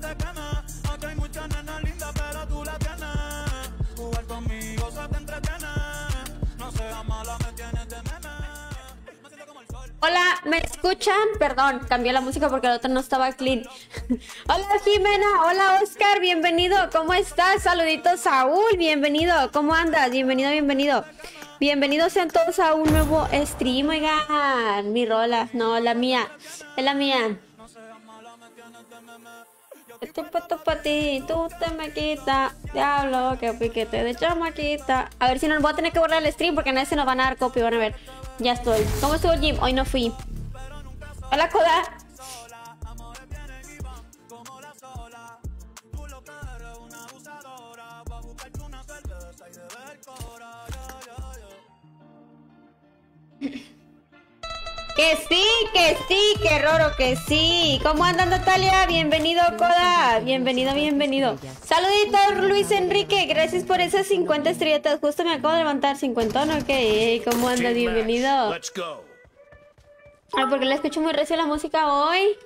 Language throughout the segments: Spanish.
la. Hola, ¿me escuchan? Perdón, cambié la música porque el otro no estaba clean. Hola Jimena, hola Oscar, bienvenido, ¿cómo estás? Saluditos Saúl, bienvenido, ¿cómo andas? Bienvenido, bienvenido. Bienvenidos sean todos a un nuevo stream, oigan. Mi rola, no, la mía, es la mía. Estoy puesto para ti, tú te me quitas. Diablo, que piquete de chamaquita. A ver si no voy a tener que borrar el stream porque nadie se nos van a dar copy, van a ver. Ya estoy. ¿Cómo estuvo el gym? Hoy no fui. Hola, Koda. Que sí, que sí, que roro, que sí. ¿Cómo andan, Natalia? Bienvenido, Koda. Bienvenido, bienvenido. Saluditos, Luis Enrique. Gracias por esas 50 estrellitas. Justo me acabo de levantar 50, ¿no? Ok, ¿cómo anda? Bienvenido. Ay, porque le escucho muy recio la música hoy.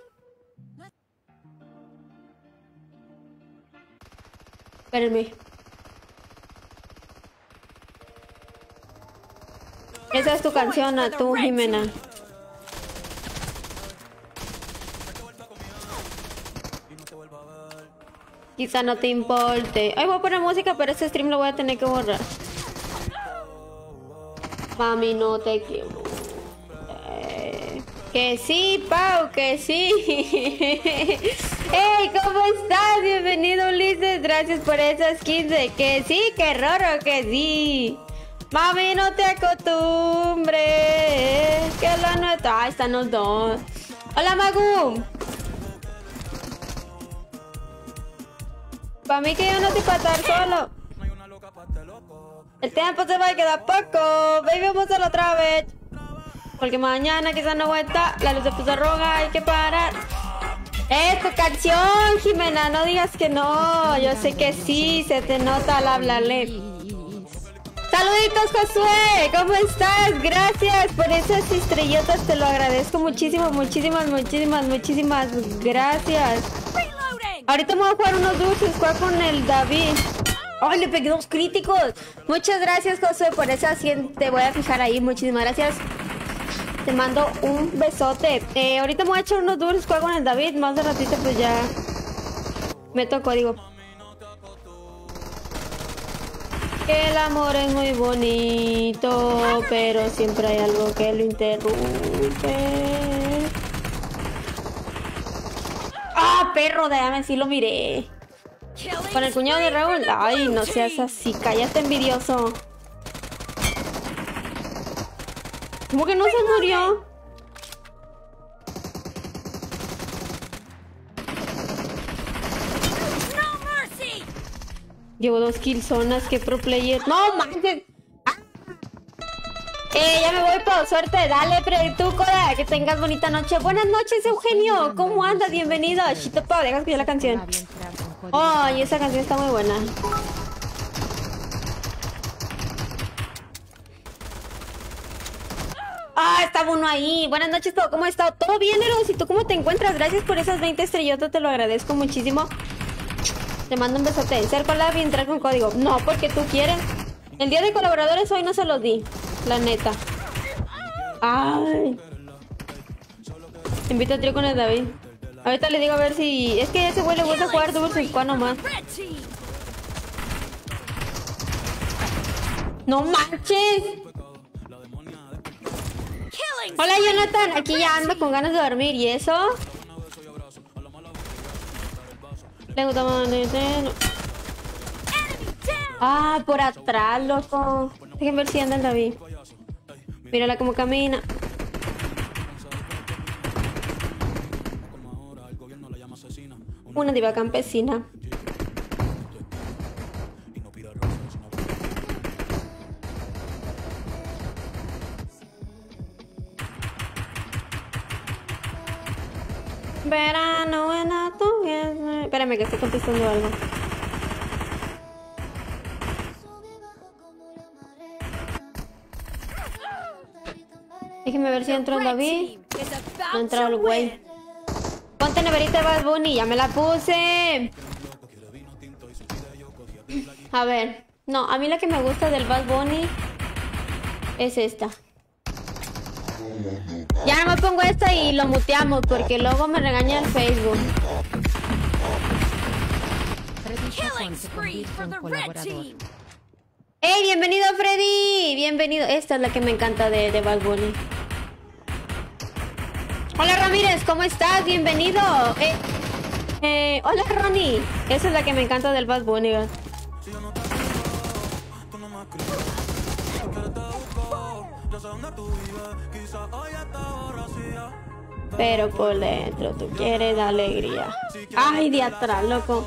Espérenme. Esa es tu canción, a tú, Jimena. Quizá no te importe. Ay, voy a poner música, pero este stream lo voy a tener que borrar. Mami, no te quiero. Que sí, Pau, que sí. Hey, ¿cómo estás? Bienvenido, Ulises. Gracias por esas 15. Que sí, que raro, que sí. Mami, no te acostumbres. Que la nuestra. Ahí están los dos. Hola, Magu. Para mí que yo no estoy para estar solo. El tiempo se va a quedar poco. Baby, vamos a hacerlo otra vez. Porque mañana quizás no vuelta. La luz se puso roja, hay que parar. ¡Es tu canción, Jimena! No digas que no. Yo sé que sí, se te nota al hablarle. Saluditos, Josué. ¿Cómo estás? Gracias por esas estrellotas. Te lo agradezco muchísimo, muchísimas, muchísimas, muchísimas gracias. Ahorita me voy a jugar unos dulces. Jugar con el David. ¡Ay, le pegué dos críticos! Muchas gracias, Josué, por esas 100. Te voy a fijar ahí. Muchísimas gracias. Te mando un besote. Eh, ahorita me voy a echar unos dulces. Juego con el David. Más de ratito, pues ya. Meto código. Que el amor es muy bonito, pero siempre hay algo que lo interrumpe. ¡Ah, perro! Déjame si lo miré. Con el cuñado de Raúl. Ay, no seas así. Cállate, envidioso. ¿Cómo que no se murió? Llevo dos killzonas, que pro player. ¡No, manches! Eh, ya me voy, por suerte. Dale, pero tú, Coda, que tengas bonita noche. Buenas noches, Eugenio. ¿Cómo andas? Bienvenido. Chito Pau, deja escuchar la canción. Ay, esa canción está muy buena. Ah, estaba uno ahí. Buenas noches, todo. ¿Cómo está? ¿Todo bien, Eros? ¿Y tú cómo te encuentras? Gracias por esas 20 estrellotas, te lo agradezco muchísimo. Te mando un besote. Ser collab y entrar con código. No, porque tú quieres. El día de colaboradores hoy no se los di. La neta. Ay. Te invito a con el David. Ahorita le digo a ver si... Es que ese güey le gusta jugar Double Squad nomás. ¡No manches! Hola Jonathan, aquí ya ando con ganas de dormir. ¿Y eso? Más- Ah, por atrás, loco. Déjenme ver si anda el David. Mírala cómo camina. Una diva campesina. Verano en otoño. Espérame que estoy contestando algo. Déjeme ver si entró el David. No entró el güey. Ponte neverita de Bad Bunny, ya me la puse. A ver, no, a mí la que me gusta del Bad Bunny es esta. Ya no me pongo esta y lo muteamos porque luego me regaña el Facebook. Freddy Chacón Killing se spree convierte for en the red colaborador. team. ¡Ey, bienvenido Freddy! Bienvenido. Esta es la que me encanta de, de Bad Bunny. Hola Ramírez, ¿cómo estás? Bienvenido. Eh, eh, hola Ronnie. Esa es la que me encanta del Bad Bunny. Pero por dentro tú quieres alegría. Ay, de atrás, loco.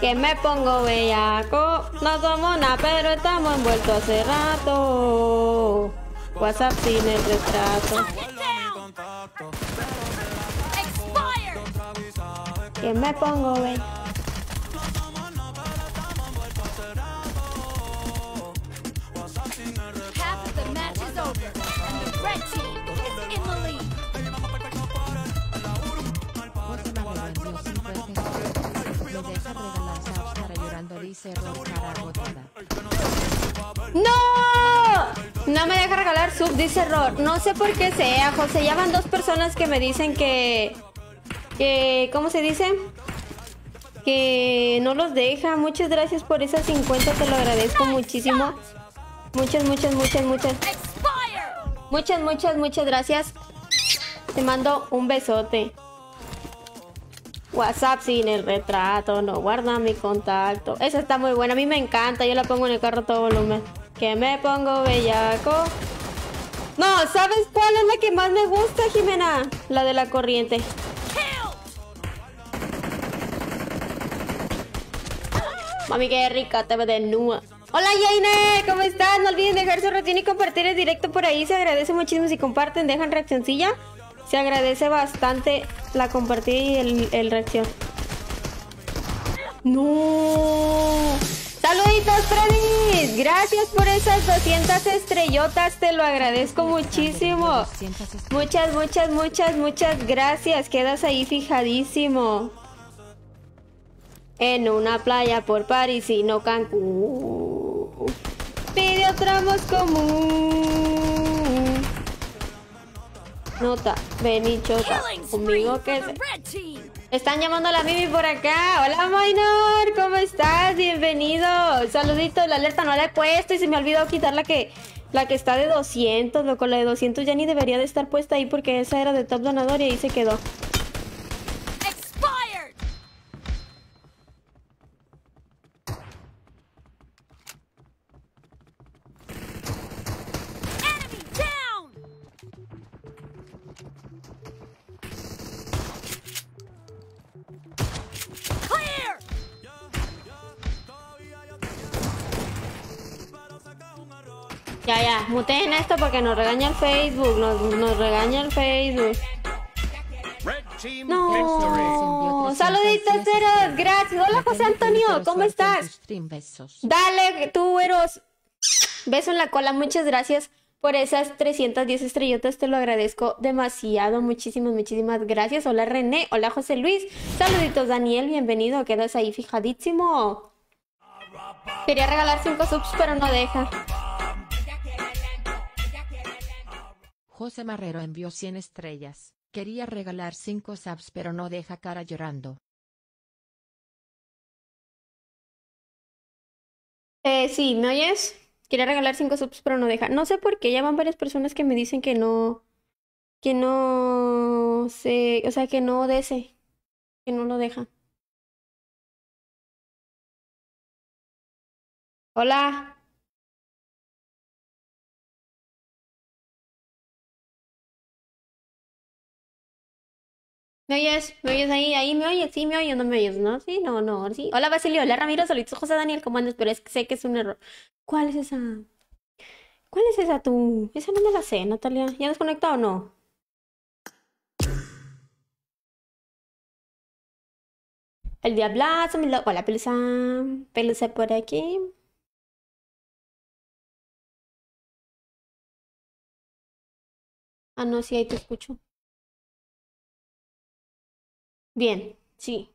Que me pongo bellaco. No somos nada, pero estamos envueltos hace rato. WhatsApp sin el retrato. Dice error cara agotada. ¡No! No me deja regalar sub, dice error. No sé por qué sea, José. Ya van dos personas que me dicen que. Que ¿Cómo se dice? Que no los deja. Muchas gracias por esas 50, te lo agradezco muchísimo. Muchas, muchas, muchas, muchas. Muchas, muchas, muchas gracias. Te mando un besote. WhatsApp sin el retrato, no guarda mi contacto. Esa está muy buena, a mí me encanta, yo la pongo en el carro todo volumen. Que me pongo bellaco. No, ¿sabes cuál es la que más me gusta, Jimena? La de la corriente. Mami, qué rica, te de nua. Hola, Yaine, ¿cómo estás? No olviden dejar su reacción y compartir el directo por ahí. Se agradece muchísimo si comparten, dejan reaccioncilla. Se agradece bastante la compartida y el, el reacción. No. Saluditos, Freddy. Gracias por esas 200 estrellotas. Te lo agradezco muchísimo. 200 estrellas. Muchas, muchas, muchas, muchas gracias. Quedas ahí fijadísimo. En una playa por París y no Cancún. Video tramos común. Nota, ven y choca conmigo que se... Están llamando a la Mimi por acá. Hola, Minor. ¿Cómo estás? Bienvenido. Saludito. La alerta no la he puesto y se me olvidó quitar la que, la que está de 200. Loco, la de 200 ya ni debería de estar puesta ahí porque esa era de top donador y ahí se quedó. Ya, ya. Muteen esto porque nos regaña el Facebook. Nos, nos regaña el Facebook. Red team No. Envió 310 Saluditos, Eros. Gracias. Hola, José Antonio. ¿Cómo estás? Dale, tú, Eros. Beso en la cola. Muchas gracias por esas 310 estrellotas. Te lo agradezco demasiado. Muchísimas, muchísimas gracias. Hola, René. Hola, José Luis. Saluditos, Daniel. Bienvenido. Quedas ahí fijadísimo. Quería regalar 5 subs, pero no deja. José Marrero envió 100 estrellas. Quería regalar 5 subs pero no deja cara llorando. Eh, sí, ¿me oyes? Quería regalar 5 subs, pero no deja. No sé por qué. Ya van varias personas que me dicen que no. Que no. Se, o sea, que no dese. Que no lo deja. Hola. ¿Me oyes? ¿Me oyes ahí? ¿Ahí me oyes? Sí, me oyes, no me oyes, ¿no? Sí, no, no, sí. Hola, Basilio. Hola, Ramiro. Saludos, José Daniel. ¿Cómo andas? Pero es que sé que es un error. ¿Cuál es esa? ¿Cuál es esa tú? Esa no me la sé, Natalia. ¿Ya desconectado o no? El diablazo, mi. Hola, Pelusa. Pelusa por aquí. Ah, no, sí, ahí te escucho. Bien, sí.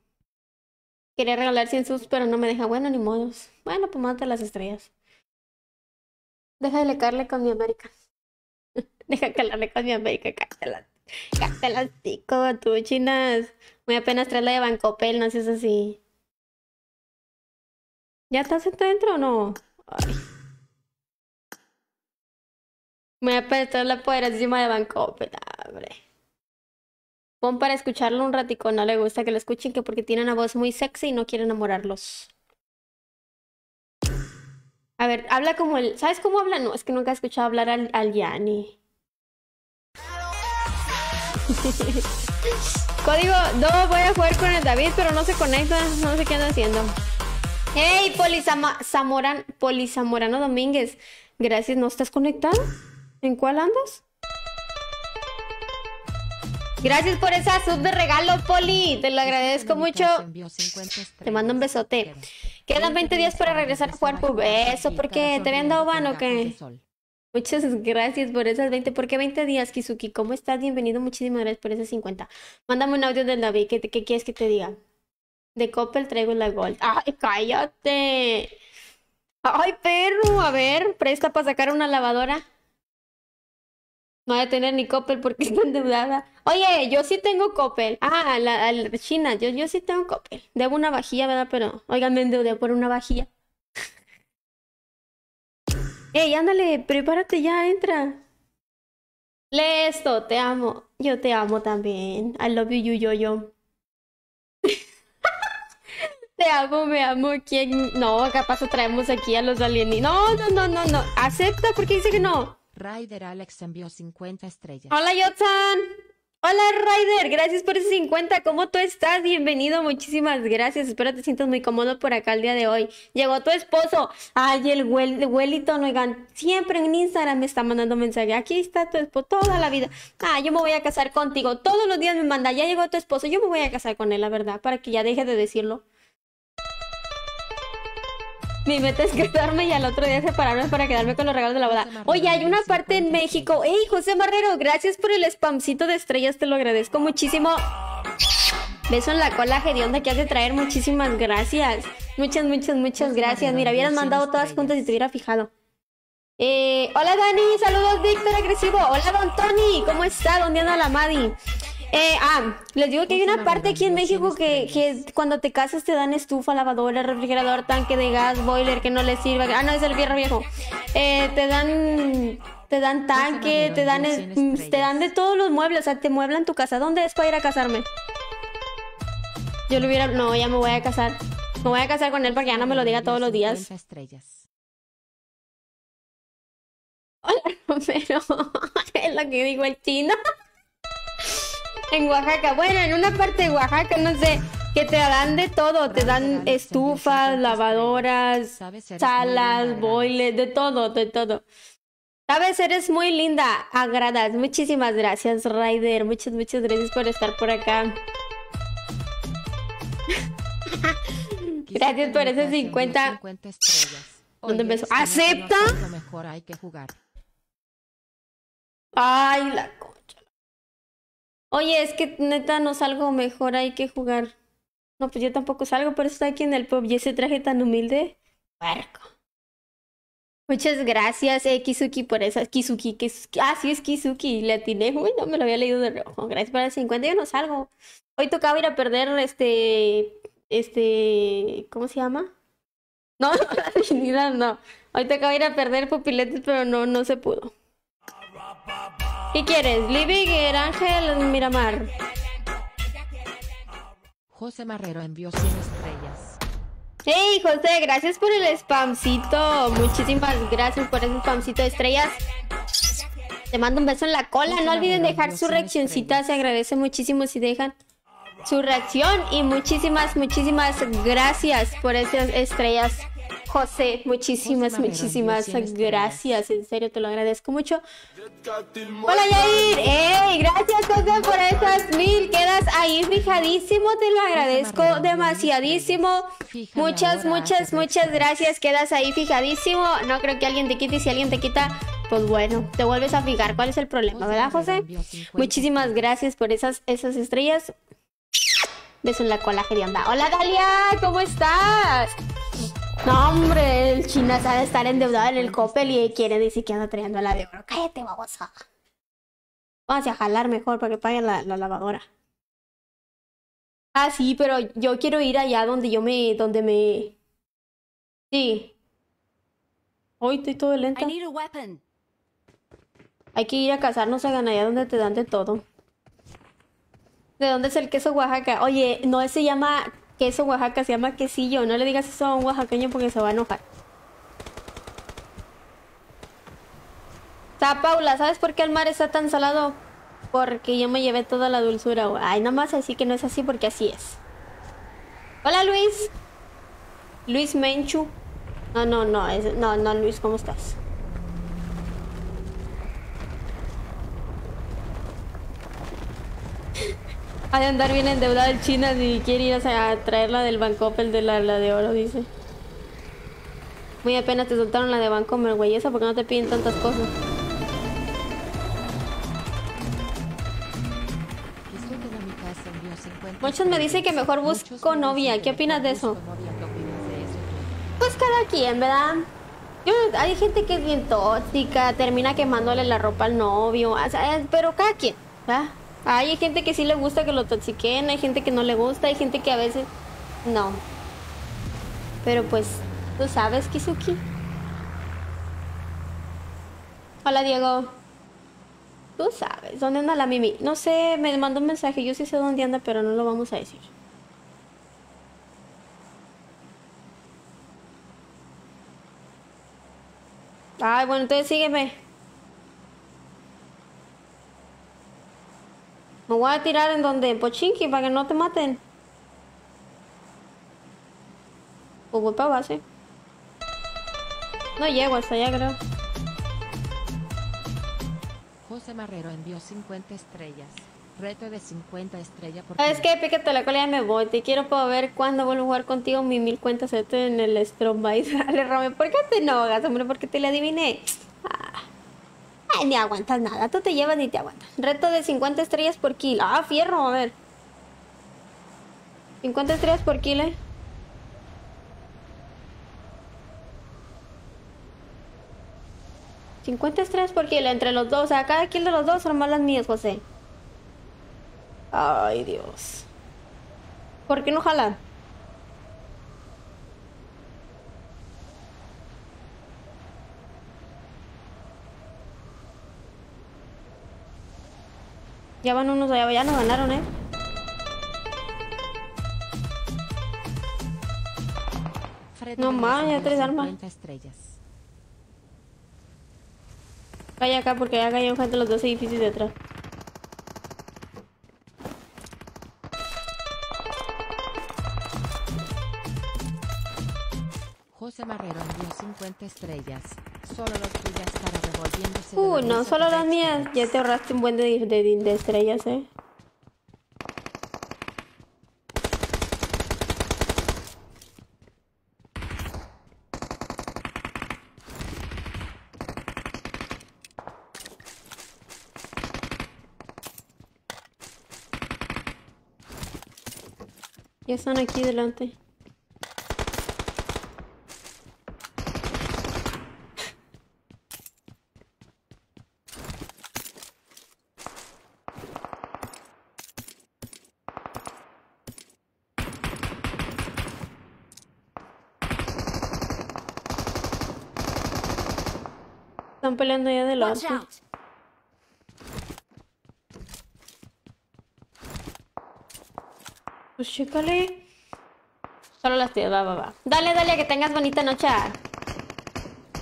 Quería regalar 100 subs, pero no me deja. Bueno, ni modos. Bueno, pues mata las estrellas. Deja de lecarle con mi América. Deja la con mi América. Cállate las tico, tú, chinas. Muy apenas traes la de Bancopel, no seas así. ¿Ya estás dentro o no? Ay. Muy apenas traes la poderosísima de Bancopel, hombre. Pon para escucharlo un ratico, no le gusta que lo escuchen, que porque tiene una voz muy sexy y no quiere enamorarlos. A ver, habla como el... ¿Sabes cómo habla? No, es que nunca he escuchado hablar al, al Yanni. Código, no voy a jugar con el David, pero no se conecta, no sé qué anda haciendo. Hey, Polisama Zamoran, Polisamorano Domínguez. Gracias, ¿no estás conectado? ¿En cuál andas? Gracias por esa sub de regalo, Poli. Te lo agradezco mucho. Te mando un besote. Quedan 20 días para regresar a jugar por beso. porque te habían dado van o qué? Muchas gracias por esas 20. ¿Por qué 20 días, Kizuki? ¿Cómo estás? Bienvenido. Muchísimas gracias por esas 50. Mándame un audio del David. ¿Qué, qué quieres que te diga? De Coppel traigo la Gold. ¡Ay, cállate! ¡Ay, perro! A ver, presta para sacar una lavadora. No voy a tener ni Coppel porque está endeudada. Oye, yo sí tengo Coppel. Ah, la, China, yo, yo sí tengo Coppel. Debo una vajilla, ¿verdad? Pero, oigan, me endeudé por una vajilla. Ey, ándale, prepárate ya, entra. Lee esto, te amo. Yo te amo también. I love you, yo, yo. te amo, me amo. ¿Quién? No, capaz traemos aquí a los alienígenas. No, no, no, no, no. Acepta porque dice que no. Ryder Alex envió 50 estrellas. Hola, Yotsan. Hola, Ryder. Gracias por ese 50. ¿Cómo tú estás? Bienvenido. Muchísimas gracias. Espero te sientas muy cómodo por acá el día de hoy. Llegó tu esposo. Ay, el Wellington, oigan, siempre en Instagram me está mandando mensaje. Aquí está tu esposo toda la vida. Ah, yo me voy a casar contigo. Todos los días me manda, ya llegó tu esposo. Yo me voy a casar con él, la verdad, para que ya deje de decirlo. Mi meta es casarme y al otro día separarme para quedarme con los regalos de la boda. Oye, hay una parte en México. ¡Ey, José Marrero! Gracias por el spamcito de estrellas, te lo agradezco muchísimo. Beso en la cola hedionda que has de traer. Muchísimas gracias. Muchas, muchas, muchas gracias. Mira, hubieras mandado todas juntas y te hubiera fijado. Eh, hola Dani, saludos Víctor Agresivo. Hola Don Tony, ¿cómo está? ¿Dónde anda la Madi? Eh, ah, les digo que hay una parte aquí en México que, que cuando te casas te dan estufa, lavadora, refrigerador, tanque de gas, boiler que no le sirve. Ah, no, es el fierro viejo. Eh, te dan te dan tanque, te dan te dan de todos los muebles, o sea, te mueblan tu casa. ¿Dónde es para ir a casarme? Yo lo hubiera no, ya me voy a casar. Me voy a casar con él para que ya no me lo diga todos los días. Hola, pero es lo que dijo el chino en Oaxaca. Bueno, en una parte de Oaxaca, no sé, que te dan de todo. Te dan estufas, lavadoras, salas, boiles, de todo, de todo. Sabes, eres muy linda, agradas. Muchísimas gracias, Ryder. Muchas, muchas gracias por estar por acá. gracias por esos 50. ¿Dónde empezó? ¿Acepta? Ay, la Oye, es que neta no salgo mejor, hay que jugar. No, pues yo tampoco salgo, pero estoy aquí en el pub y ese traje tan humilde. Puerco. Muchas gracias, eh, Kizuki, por esa. Kizuki, que ah, sí es Kizuki, le atiné. Uy, no me lo había leído de rojo. Gracias por el 50, yo no salgo. Hoy tocaba ir a perder este. Este. ¿Cómo se llama? No, no, no. Hoy tocaba ir a perder pupiletes, pero no, no se pudo. ¿Qué quieres? Living el Ángel Miramar. José Marrero envió 100 estrellas. Hey José, gracias por el spamcito. Muchísimas gracias por ese spamcito de estrellas. Te mando un beso en la cola. No olviden dejar su reaccioncita. Se agradece muchísimo si dejan su reacción. Y muchísimas, muchísimas gracias por esas estrellas. José, muchísimas, muchísimas gracias. En serio, te lo agradezco mucho. Hola, Yair. ¡Ey! Gracias, José, por esas mil. Quedas ahí fijadísimo. Te lo agradezco demasiadísimo. Muchas, muchas, muchas gracias. Quedas ahí fijadísimo. No creo que alguien te quite. Y si alguien te quita, pues bueno, te vuelves a fijar. ¿Cuál es el problema, verdad, José? Muchísimas gracias por esas, esas estrellas. Beso en la cola, ¿qué onda? Hola Dalia, ¿cómo estás? No, hombre, el China sabe estar endeudado en el Coppel y quiere decir que anda trayendo la de oro. Cállate, babosa. Vamos a jalar mejor para que pague la, la lavadora. Ah, sí, pero yo quiero ir allá donde yo me, donde me... Sí. Hoy estoy todo lenta. Hay que ir a casarnos a allá donde te dan de todo. ¿De dónde es el queso Oaxaca? Oye, no se llama queso Oaxaca, se llama quesillo. No le digas eso a un oaxaqueño porque se va a enojar. Sea, Paula, ¿sabes por qué el mar está tan salado? Porque yo me llevé toda la dulzura. Ay, nada más así que no es así porque así es. Hola, Luis. Luis Menchu. No, no, no, es- no, no, Luis, ¿cómo estás? Ha de andar bien endeudada el China si quiere ir a a traer la del Bancoppel de la, de oro, dice. Muy apenas te soltaron la de Bancomer, güey. ¿Esa porque no te piden tantas cosas? Kizuke no Mikasa envió 50 Muchos me dicen que mejor busco novia. ¿Qué opinas de eso? Pues cada quien, ¿verdad? Hay gente que es bien tóxica, termina quemándole la ropa al novio, pero cada quien, ¿verdad? Hay gente que sí le gusta que lo toxiquen, hay gente que no le gusta, hay gente que a veces no. Pero pues, tú sabes, Kizuki. Hola, Diego. Tú sabes, ¿dónde anda la Mimi? No sé, me mandó un mensaje, yo sí sé dónde anda, pero no lo vamos a decir. Ay, bueno, entonces sígueme. Me voy a tirar en donde, en Pochinki, para que no te maten. Pues voy para base. No llego hasta allá, creo. José Marrero envió 50 estrellas. Reto de 50 estrellas por ¿Sabes qué? Pícate la cola ya me voy. Te quiero para ver cuándo vuelvo a jugar contigo mi mil cuentas este en el Strombite. Dale, ¿por qué te enojas, hombre? Porque te la adiviné. Ah. Ni aguantas nada. Tú te llevas ni te aguantas. Reto de 50 estrellas por kilo. Ah, fierro, a ver. 50 estrellas por kilo. ¿eh? ¿50 estrellas por kilo entre los dos? O sea, cada kill de los dos son más las mías, José. Ay, Dios. ¿Por qué no jala? Ya van unos allá, ya nos ganaron, ¿eh? Fred No más, ya tres armas. 50 estrellas. Calla acá porque ya cayeron gente los dos edificios de atrás. José Marrero envió 50 estrellas. Solo los tuyas para Uh, no, solo las mías. Ya te ahorraste un buen de, de, de estrellas, ¿eh? Ya están aquí delante. Están peleando allá out. Pues chécale. Solo las tías, va, va, va. Dale, dale, que tengas bonita noche.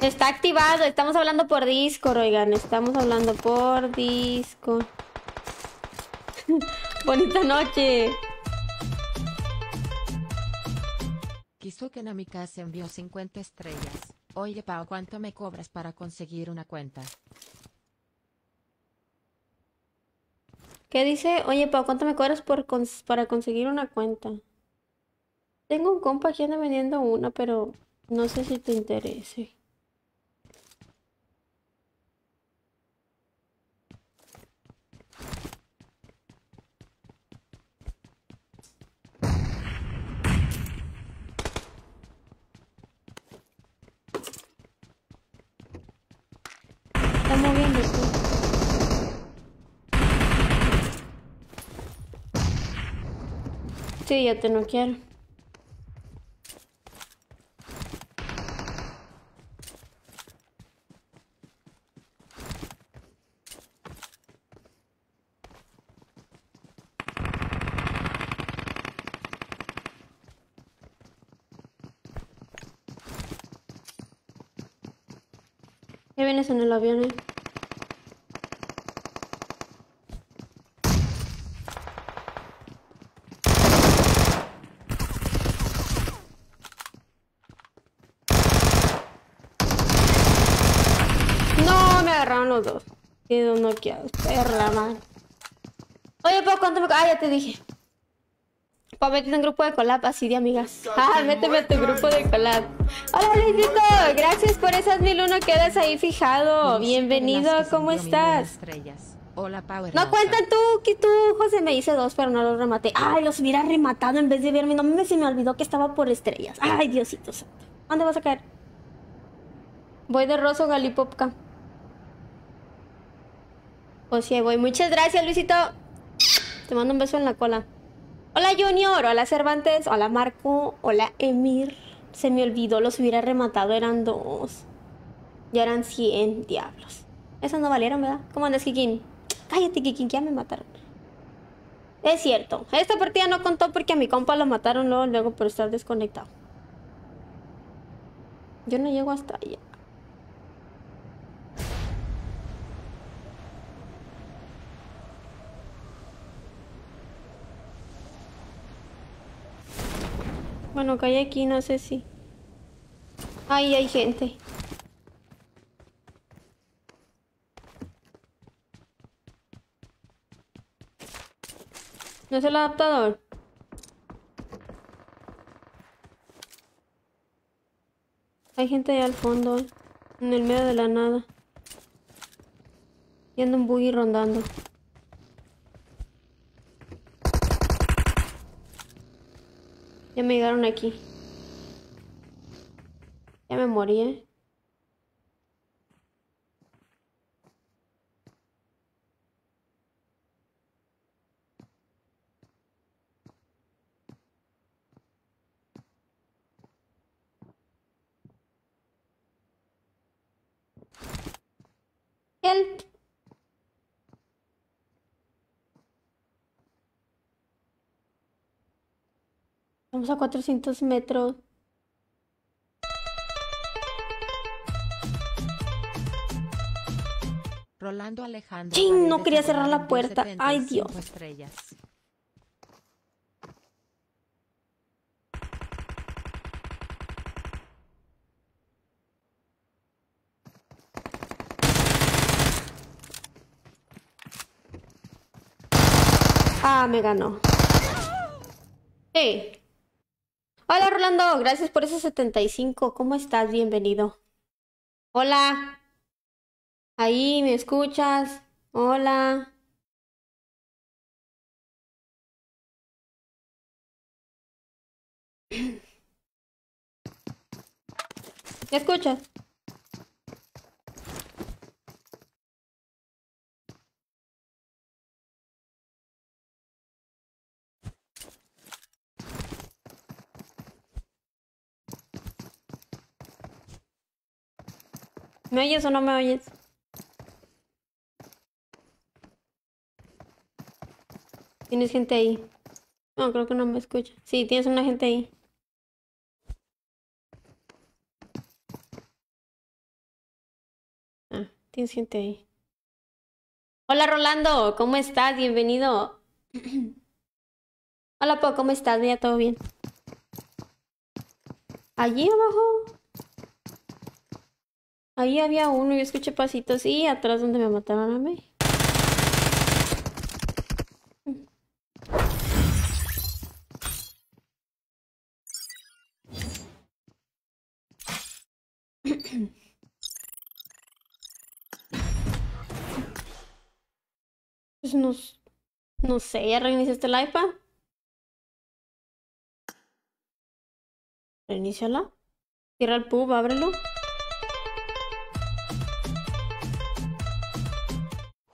Está activado, estamos hablando por Discord, oigan, estamos hablando por Discord. bonita noche. Kizuke no Mikasa envió 50 estrellas. Oye Pau, ¿cuánto me cobras para conseguir una cuenta? ¿Qué dice? Oye, Pau, ¿cuánto me cobras por para conseguir una cuenta? Tengo un compa que anda vendiendo una, pero no sé si te interese. Sí, ya te no quiero. Ya vienes en el avión, eh. No, dos. Quedo noqueado. Perra, man. Oye, ¿para cuánto me... Ah, ya te dije. Para meterte en grupo de collab, así de amigas. Ah, méteme a tu grupo de collab. Hola, Luisito. Gracias por esas mil uno quedas ahí fijado. Bienvenido, ¿cómo estás? estrellas. Hola, Power. No Rafa. cuentan tú, que tú, José, me hice dos, pero no los rematé. Ay, los hubiera rematado en vez de verme. No me se me olvidó que estaba por estrellas. Ay, Diosito santo. ¿Dónde vas a caer? Voy de Rosso Galipopka. Pues sí, voy. Muchas gracias, Luisito. Te mando un beso en la cola. Hola, Junior. Hola, Cervantes. Hola, Marco. Hola, Emir. Se me olvidó, los hubiera rematado. Eran dos. Ya eran 100 diablos. Esos no valieron, ¿verdad? ¿Cómo andas, Kikín? Cállate, Kikín, que ya me mataron. Es cierto. Esta partida no contó porque a mi compa lo mataron luego, luego por estar desconectado. Yo no llego hasta allá. Bueno, que hay aquí, no sé si. Ahí hay gente. ¿No es el adaptador? Hay gente allá al fondo, en el medio de la nada. Y un buggy rondando. Ya me llegaron aquí. Ya me morí, ¿eh? Vamos a 400 metros. Rolando Alejandro. Chin, no quería cerrar la puerta. Ay, 75 Dios. estrellas. Ah, me ganó. Hey. Hola, Rolando. Gracias por esos 75. ¿Cómo estás? Bienvenido. Hola. Ahí, ¿me escuchas? Hola. ¿Me escuchas? ¿Me oyes o no me oyes? ¿Tienes gente ahí? No, creo que no me escucha. Sí, tienes una gente ahí. Ah, tienes gente ahí. Hola Rolando, ¿cómo estás? Bienvenido. Hola Po, ¿cómo estás? Mira, todo bien. Allí abajo. Ahí había uno, yo escuché pasitos y atrás donde me mataron a mí. Pues no, sé, ¿ya reiniciaste el iPad? Reiníciala. Cierra el pub, ábrelo.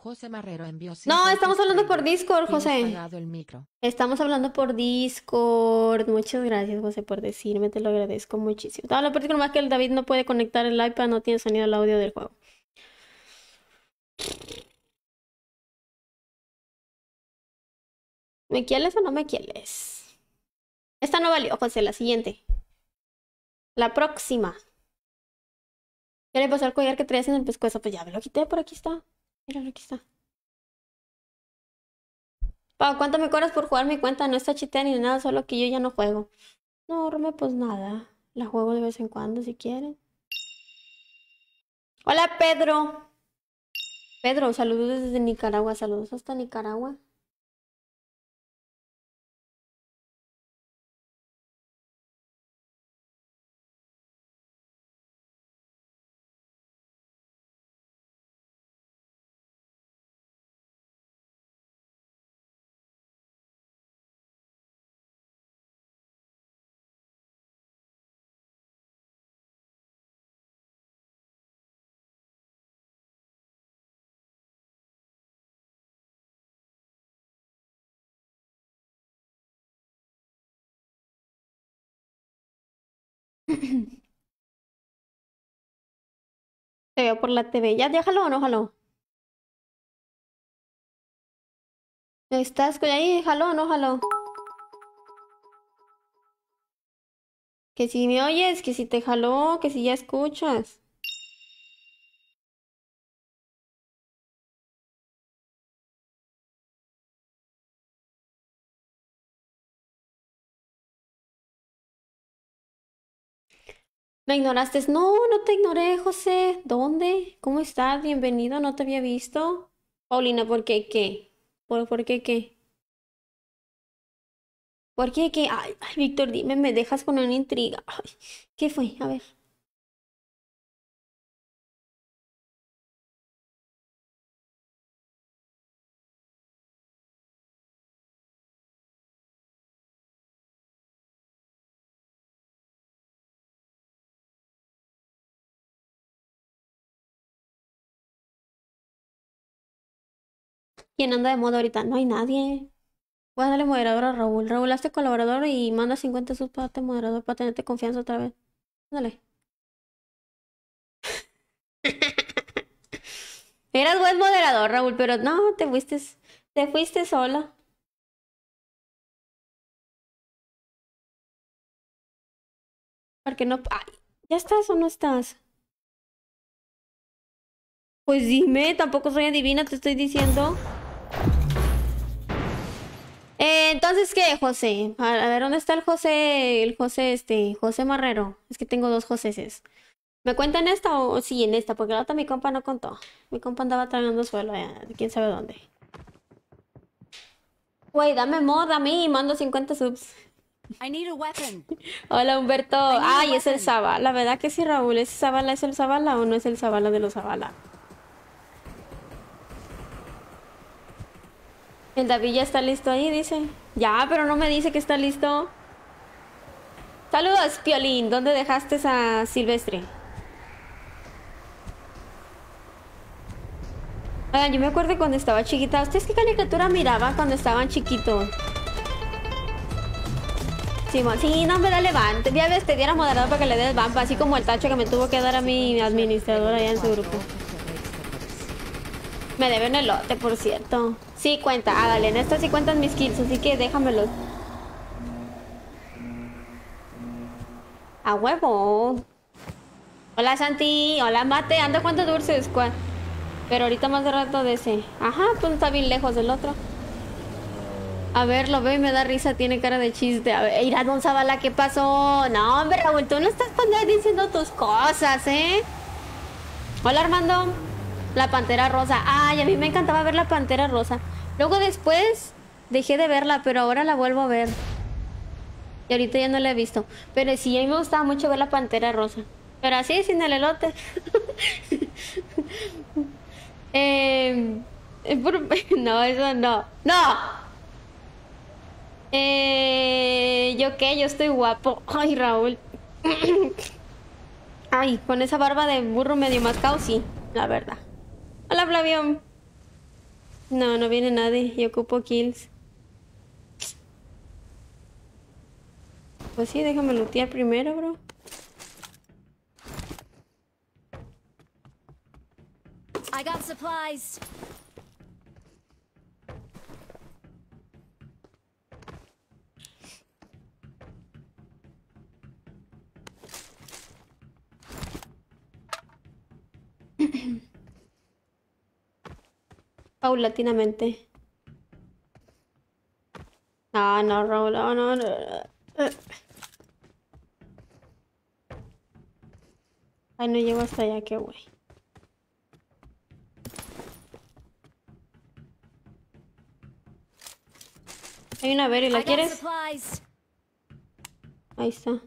José Marrero envió No, estamos hablando por. Discord, José. apagado el micro. Estamos hablando por Discord. Muchas gracias, José, por decirme. Te lo agradezco muchísimo. No, lo peor es que nomás que el David no puede conectar el iPad, no tiene sonido el audio del juego. ¿Me quieres o no me quieres? Esta no valió, José, la siguiente. La próxima. ¿Qué le pasó al collar que traías en el pescuezo? Pues ya me lo quité, por aquí está. Míralo, aquí está. Pau, ¿cuánto me cobras por jugar mi cuenta? No está chiteando ni nada, solo que yo ya no juego. No, Rome, pues nada. La juego de vez en cuando si quieren. Hola, Pedro. Pedro, saludos desde Nicaragua. Saludos hasta Nicaragua. Te veo por la TV. ¿Ya, jaló o no jaló? ¿Estás ahí? ¿Jaló o no jaló? Que si me oyes, que si te jaló, que si ya escuchas. ¿Me ignoraste? No, no te ignoré, José. ¿Dónde? ¿Cómo estás? Bienvenido, no te había visto. Paulina, ¿por qué qué? ¿Por, por qué qué? ¿Por qué qué? Ay, Víctor, dime, me dejas con una intriga. ¿qué fue? A ver. ¿Quién anda de moda ahorita? No hay nadie. Voy a darle moderador a Raúl. Raúl, hazte colaborador y manda 50 subs para darte moderador para tenerte confianza otra vez. Dale. Eras buen moderador, Raúl, pero no, te fuiste, te fuiste sola. Porque no. Ay, ¿ya estás o no estás? Pues dime, tampoco soy adivina, te estoy diciendo. Eh, entonces, ¿qué, José? A, a ver, ¿dónde está el José? El José, este, José Marrero. Es que tengo dos Joséses. ¿Me cuentan esta o sí, en esta? Porque la otra mi compa no contó. Mi compa andaba tragando suelo allá, quién sabe dónde. Güey, dame mod a mí y mando 50 subs. I need a weapon. Hola, Humberto. Ay, es el. Zavala. La verdad que sí, Raúl. ¿Ese Zavala es el Zavala o no es el Zavala de los Zavala? El David ya está listo ahí, dice. Ya, pero no me dice que está listo. Saludos, Piolín. ¿Dónde dejaste a Silvestre? Oigan, yo me acuerdo cuando estaba chiquita. ¿Ustedes qué caricatura miraban cuando estaban chiquitos? Simón, sí, no me da levante. Ya ves, te diera moderador para que le des vampa, así como el tacho que me tuvo que dar a mi administrador allá en su grupo. Me debe un elote, por cierto. Sí, cuenta. Ah, dale, en esta sí cuentan mis kills, así que déjamelos. A huevo. Hola, Santi. Hola, Mate. Anda, ¿cuánto dulces? ¿Cuál? Pero ahorita más de rato de ese. Ajá, pues está bien lejos del otro. A ver, lo veo y me da risa, tiene cara de chiste. A ver, Ira, Don ¿qué pasó? No, hombre, Raúl, tú no estás diciendo tus cosas, ¿eh? Hola, Armando. La Pantera Rosa. Ay, a mí me encantaba ver la Pantera Rosa. Luego después dejé de verla, pero ahora la vuelvo a ver. Y ahorita ya no la he visto. Pero sí, a mí me gustaba mucho ver la Pantera Rosa. Pero así, sin el elote. por- No, eso no. ¡No! Eh, ¿Yo qué? Yo estoy guapo. Ay, Raúl. Ay, con esa barba de burro medio mascao, sí, la verdad. Hola, Flavión. No, no viene nadie. Yo ocupo kills. Pues sí, déjame lootear primero, bro. I got supplies. Paulatinamente. No, no, Raúl, no, no, no. no. Ay, no llego hasta allá, qué güey. Hay una Berry, I ¿la quieres? Ahí está.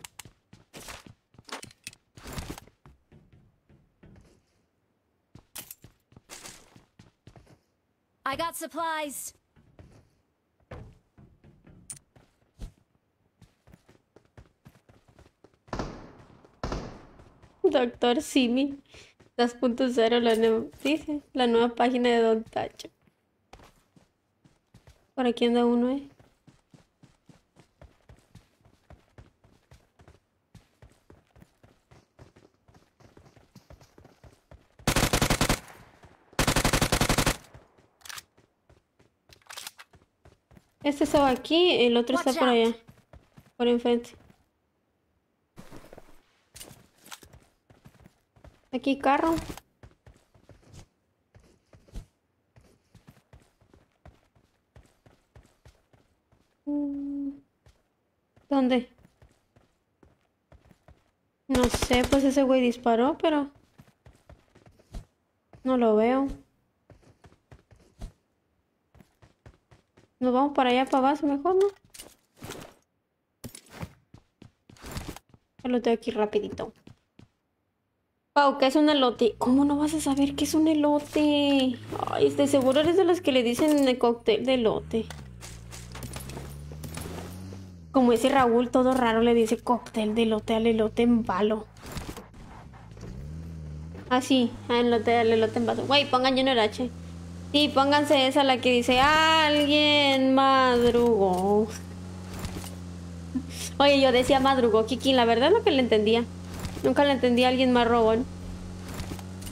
I got supplies. Doctor Simi 2.0, la dice, la nueva página de Don Tacho. Por aquí anda uno, eh. Este estaba aquí, el otro está por allá. Por enfrente. Aquí carro. ¿Dónde? No sé, pues ese güey disparó, pero no lo veo. Nos vamos para allá, para abajo, mejor, ¿no? Ya lo tengo aquí rapidito. Pau, ¿qué es un elote? ¿Cómo no vas a saber qué es un elote? Ay, estoy seguro eres de los que le dicen el cóctel de elote. Como ese Raúl, todo raro le dice cóctel de elote al elote en palo. Ah, sí, al elote, al elote en vaso. Güey, pongan Junior H. Sí, pónganse esa, la que dice alguien madrugó. Oye, yo decía madrugó, Kiki, la verdad lo que le entendía. Nunca le entendí a alguien más rogón.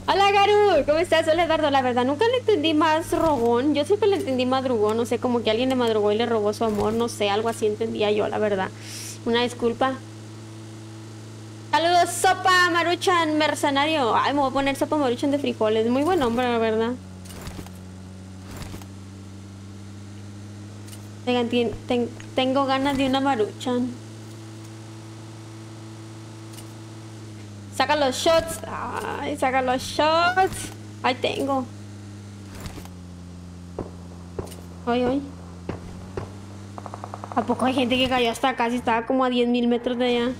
Hola Garu, ¿cómo estás? Hola Eduardo, la verdad nunca le entendí más rogón. Yo siempre le entendí madrugón, no sé, como que alguien le madrugó y le robó su amor, no sé, algo así entendía yo, la verdad. Una disculpa. Saludos, Sopa Maruchan Mercenario. Ay, me voy a poner Sopa Maruchan de frijoles. Muy buen nombre, la verdad. Oigan, ten- tengo ganas de una Maruchan. Saca los shots. Ay, saca los shots. Ahí tengo. Ay, ay. ¿A poco hay gente que cayó hasta acá? Si estaba como a 10.000 metros de allá.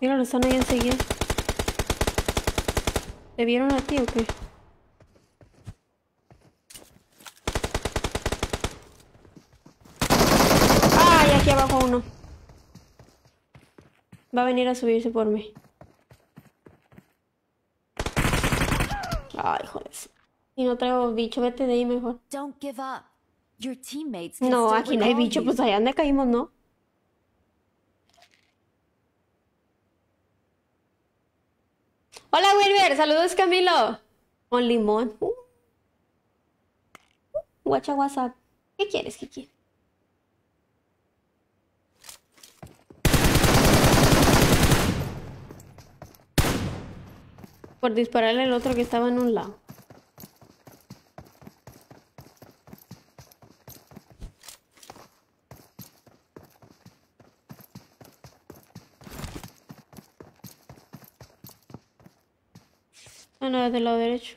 Mira, lo están ahí enseguida. ¿Te vieron a ti o qué? ¡Ay, aquí abajo uno! Va a venir a subirse por mí. Ay, joder. Y no traigo bicho, vete de ahí mejor. No, aquí no hay bicho, pues allá donde caímos, ¿no? Hola Wilber, saludos Camilo. Con limón. Uh. Guacha WhatsApp. ¿Qué quieres, Kiki? Por dispararle al otro que estaba en un lado. Bueno, desde el lado derecho.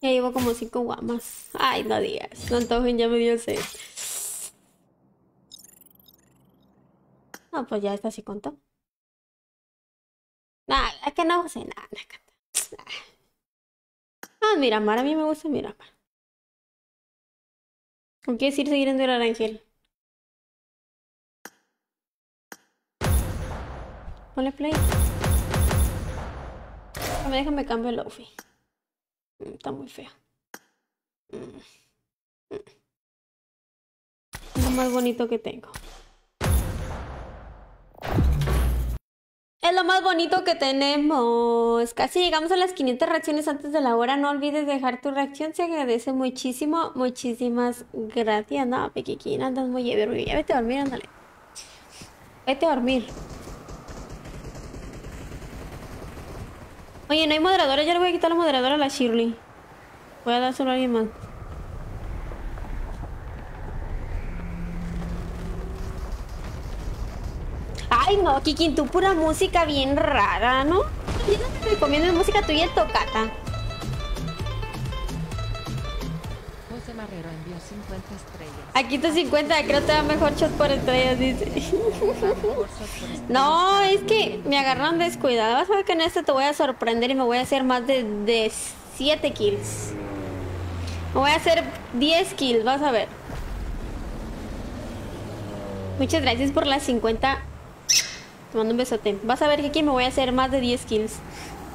Ya llevo como 5 guamas. Ay, no digas. No antojen, ya me dio sed. No, pues ya está así contó. Nah, es que no sé nada. Ah, Miramar, a mí me gusta Miramar. ¿Con qué decir seguir en el Ángel? Ponle play. Me déjame cambio el outfit. Mm, Está muy feo. Mm. Mm. Lo más bonito que tengo. Es lo más bonito que tenemos. Casi llegamos a las 500 reacciones antes de la hora. No olvides dejar tu reacción. Se agradece muchísimo. Muchísimas gracias. No, Pequiquín, andas muy ebrio. Ya vete a dormir, ándale. Vete a dormir. Oye, no hay moderadora. Ya le voy a quitar la moderadora a la Shirley. Voy a dárselo a alguien más. Ay, no, Kikin, tú pura música bien rara, ¿no? Yo no te recomiendo música tuya tocata. José Marrero envió 50 estrellas. Aquí tus 50, creo que te da mejor shot por estrellas, dice. No, es que me agarraron descuidada. Vas a ver que en este te voy a sorprender y me voy a hacer más de, de 7 kills. Me voy a hacer 10 kills, vas a ver. Muchas gracias por las 50. Te mando un besote. Vas a ver que aquí me voy a hacer más de 10 kills.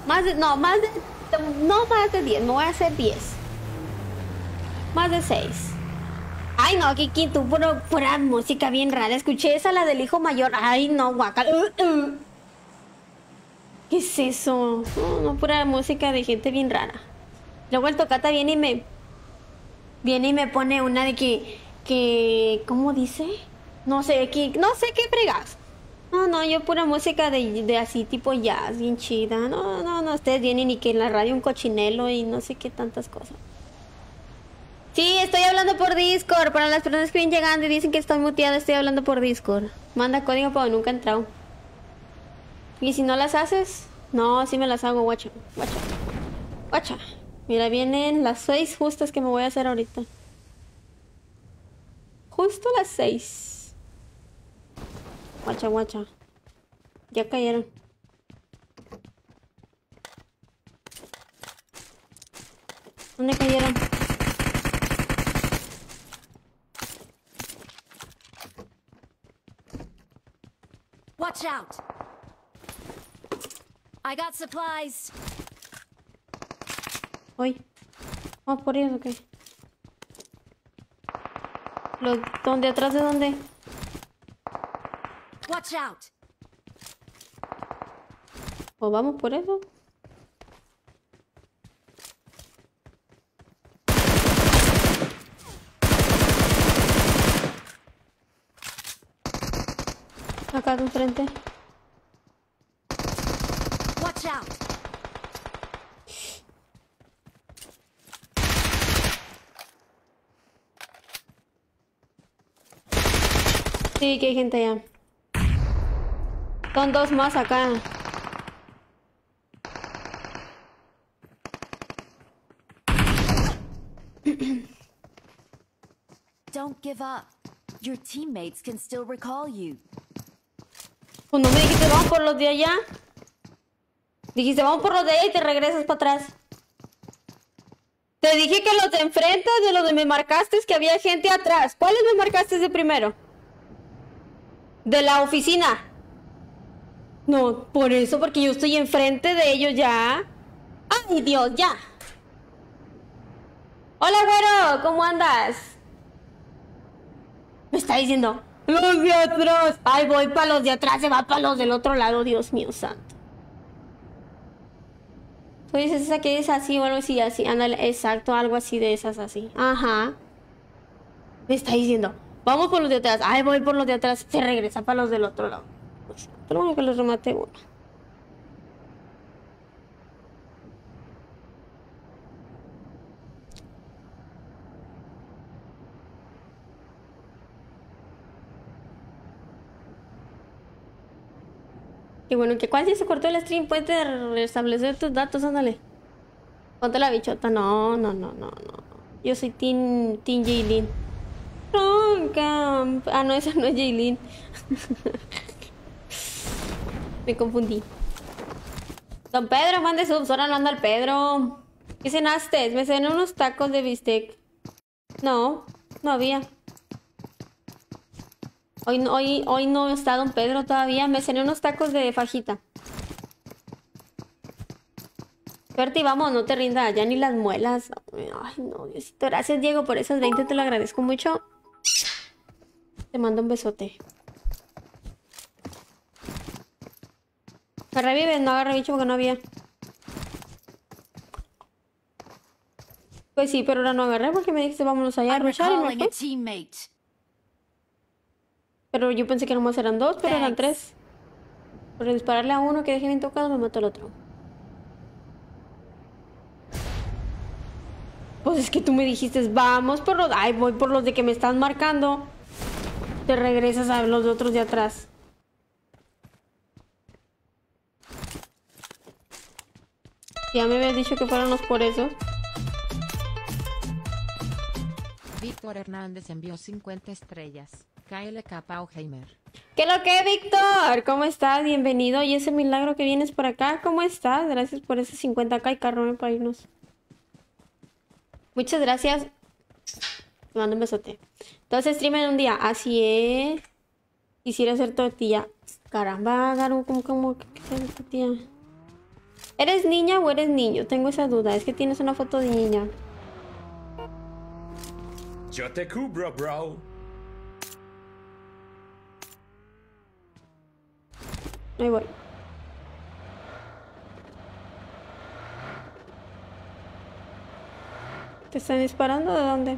Más de, no, más de, no más de 10, me voy a hacer 10. Más de 6. Ay, no, Kiki, tú puro, pura música bien rara. Escuché esa, la del hijo mayor. Ay, no, guacal. ¿Qué es eso? No, pura música de gente bien rara. Luego el tocata viene y me. Viene y me pone una de que. que ¿Cómo dice? No sé, que, no sé qué fregas. No, no, yo pura música de, de así tipo jazz, bien chida. No, no, no, ustedes vienen y que en la radio un cochinelo y no sé qué tantas cosas. Sí, estoy hablando por Discord. Para las personas que vienen llegando y dicen que estoy muteada, estoy hablando por Discord. Manda código para nunca he entrado. Y si no las haces, no, sí me las hago, guacha. Guacha. Guacha. Mira, vienen las seis justas que me voy a hacer ahorita. Justo las seis. Guacha, guacha. Ya cayeron. ¿Dónde cayeron? Watch out! I got supplies. Hoy. Vamos por ellos o qué? Los, ¿Dónde? ¿Atrás de dónde? Watch out! ¿O vamos por eso? Acá de enfrente. Watch out! Sí, que hay gente allá. Son dos más acá. Don't give up. Your teammates can still recall you. Pues no me dijiste vamos por los de allá. Dijiste vamos por los de allá y te regresas para atrás. Te dije que los de enfrente de los de me marcaste es que había gente atrás. ¿Cuáles me marcaste de primero? De la oficina. No, por eso, porque yo estoy enfrente de ellos ya. ¡Ay, Dios, ya! Hola, güero, ¿cómo andas? Me está diciendo, los de atrás. Ay, voy para los de atrás, se va para los del otro lado, Dios mío santo. Tú dices esa que es así o algo así, así, ándale, exacto, algo así de esas así. Ajá. Me está diciendo, vamos por los de atrás. Ay, voy por los de atrás, se regresa para los del otro lado. Pero bueno que los remate uno. Y bueno, que cuál si se cortó el stream, puedes restablecer tus datos, ándale. Ponte la bichota. No, no, no, no, no. Yo soy Team, team Jaylin. Ah, no, esa no es Jaylin. Me confundí. Don Pedro, mande subs. Ahora no anda el Pedro. ¿Qué cenaste? Me cené unos tacos de bistec. No, no había. Hoy, hoy, hoy no está Don Pedro todavía. Me cené unos tacos de fajita. Suerte y vamos, no te rindas, ya ni las muelas. Ay, no, Diosito. Gracias, Diego, por esas 20, te lo agradezco mucho. Te mando un besote. Me revives, no agarré bicho porque no había. Pues sí, pero ahora no agarré porque me dijiste vámonos allá a rushar y me fui. Pero yo pensé que nomás eran dos, pero eran tres. Por dispararle a uno que dejé bien tocado, me mató al otro. Pues es que tú me dijiste, vamos por los... Ay, voy por los de que me están marcando. Te regresas a los otros de atrás. Ya me habías dicho que fuéramos por esos. Víctor Hernández envió 50 estrellas. KLK Pauheimer. ¿Qué lo que, Víctor? ¿Cómo estás? Bienvenido. Y ese milagro que vienes por acá, ¿cómo estás? Gracias por ese 50k y carrón para irnos. Muchas gracias. Te mando un besote. Entonces, stream en un día. Así es. Quisiera hacer tortilla. Caramba, Garu, ¿cómo, cómo que que hacer tortilla? ¿Eres niña o eres niño? Tengo esa duda. Es que tienes una foto de niña. Yo te cubro, bro. Ahí voy. ¿Te están disparando? ¿De dónde?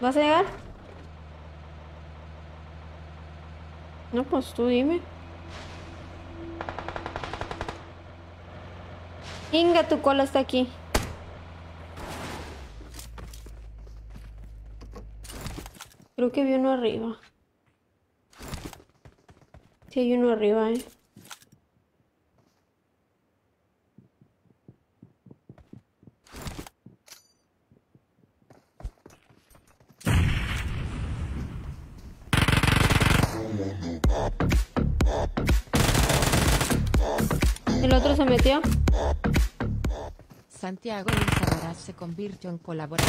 ¿Vas a llegar? No, pues tú dime. Inga, tu cola está aquí. Creo que vi uno arriba. Sí, hay uno arriba, eh. Santiago Lizarraraz se convirtió en colaborador.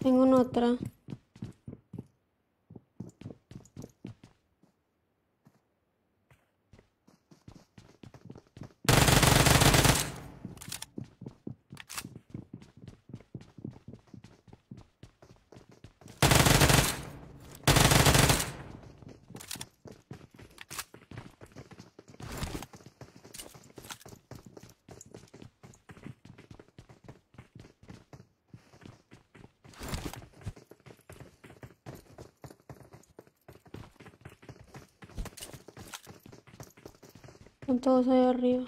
Tengo otra. Todos ahí arriba.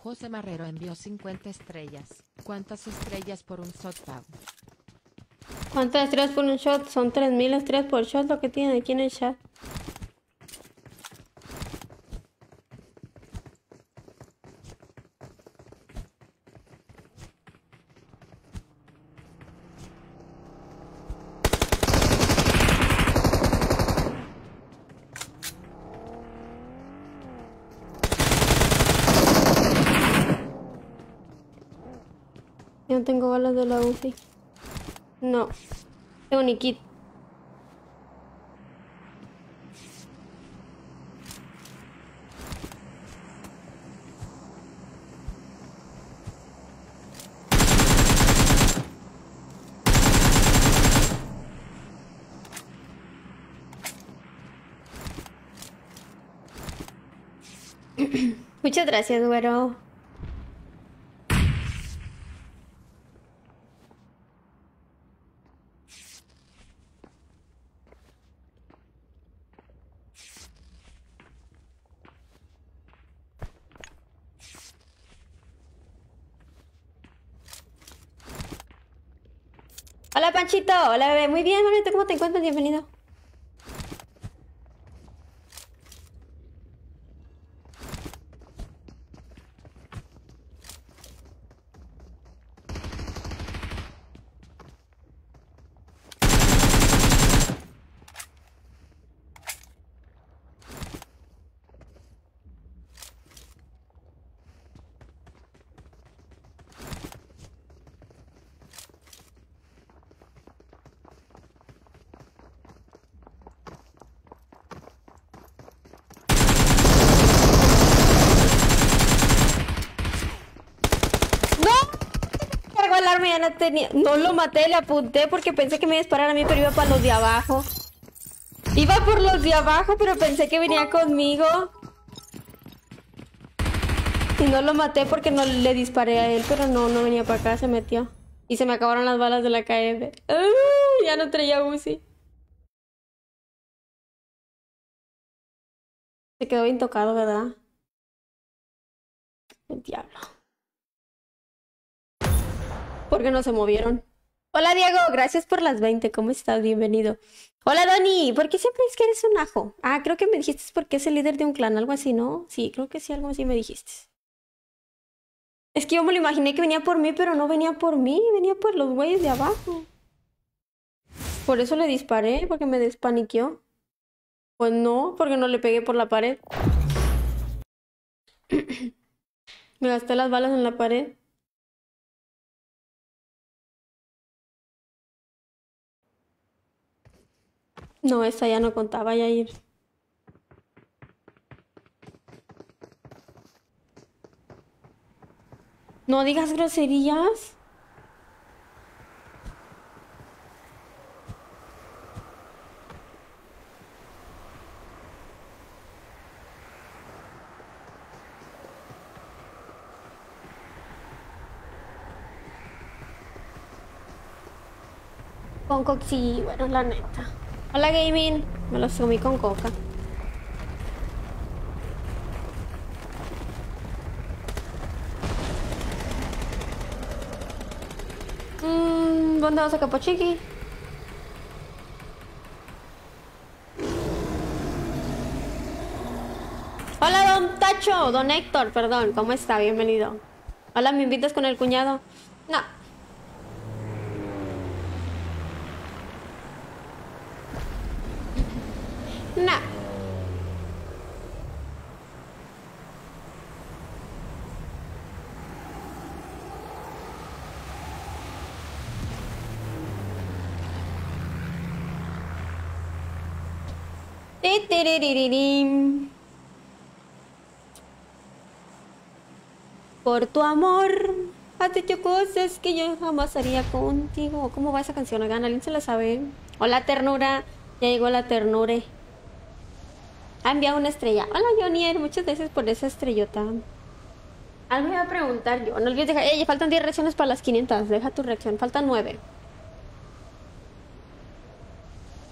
José Marrero envió 50 estrellas. ¿Cuántas estrellas por un shot pago? ¿Cuántas estrellas por un shot? Son 3000 estrellas por shot lo que tienen aquí en el chat. Yo no tengo balas de la UFI. No. Tengo ni kit. Muchas gracias, güero. Hola, bebé. Muy bien. ¿Cómo te encuentras? Bienvenido. ¡No! Cargó el arma y ya no No lo maté, le apunté porque pensé que me iba a disparar a mí, pero iba para los de abajo. Iba por los de abajo, pero pensé que venía conmigo. Y no lo maté porque no le disparé a él, pero no, no venía para acá, se metió. Y se me acabaron las balas de la KF. ¡Ah! ya no traía Uzi. Se quedó bien tocado, ¿verdad? El diablo. ¿Por qué no se movieron? Hola Diego, gracias por las 20. ¿Cómo estás? Bienvenido. Hola Dani, ¿por qué siempre es que eres un ajo? Ah, creo que me dijiste porque es el líder de un clan, algo así, ¿no? Sí, creo que sí, algo así me dijiste. Es que yo me lo imaginé que venía por mí, pero no venía por mí, venía por los güeyes de abajo. Por eso le disparé, porque me despaniqueó. Pues no, porque no le pegué por la pared. me gasté las balas en la pared. No, esa ya no contaba, ya ir. No digas groserías. Con sí, bueno, la neta. Hola, gaming. Me los comí con coca. Mm, ¿Dónde vas a Capo Chiqui? Hola, don Tacho, don Héctor, perdón, ¿cómo está? Bienvenido. Hola, ¿me invitas con el cuñado? No. No. Titiriririm. Por tu amor, has hecho cosas que yo jamás haría contigo. ¿Cómo va esa canción? Oigan, ¿alguien se la sabe? Hola, ternura. Ya llegó la ternura. Ha enviado una estrella. Hola, Jonier. Muchas gracias por esa estrellota. Algo iba a preguntar yo. No olvides dejar... Ey, faltan 10 reacciones para las 500. Deja tu reacción. Faltan 9.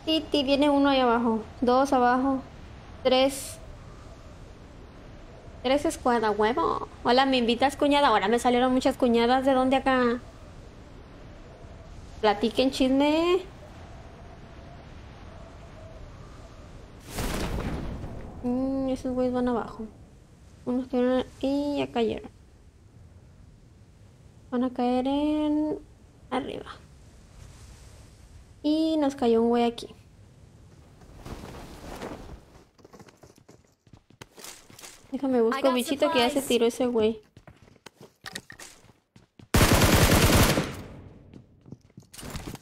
Titi, viene uno ahí abajo. Dos abajo. Tres. Tres escuadra, huevo. Hola, ¿me invitas, cuñada? Ahora me salieron muchas cuñadas. ¿De dónde acá? Platiquen chisme. Mm, esos güeyes van abajo. Unos que y ya cayeron. Van a caer en arriba. Y nos cayó un güey aquí. Déjame busco bichito que ya se tiró ese güey.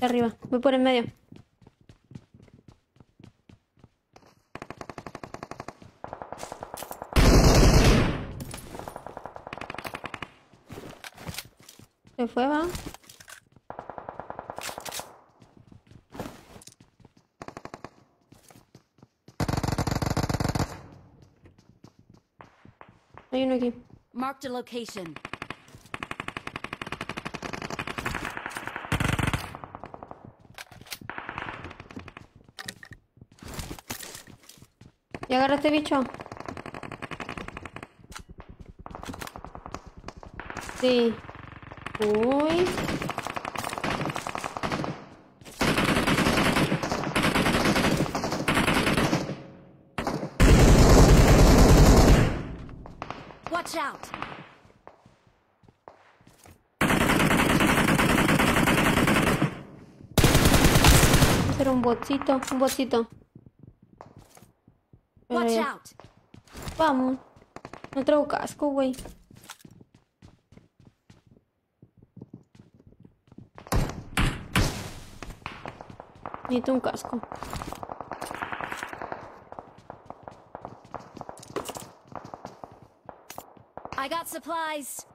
Arriba, voy por el medio. Se fue, va. Hay uno aquí. Marked a location. ¿Ya agarraste bicho? Sí. Uy. Watch out! Era un botcito, un botcito. Watch out! Vamos. No traigo casco, güey. Necesito un casco. I got supplies.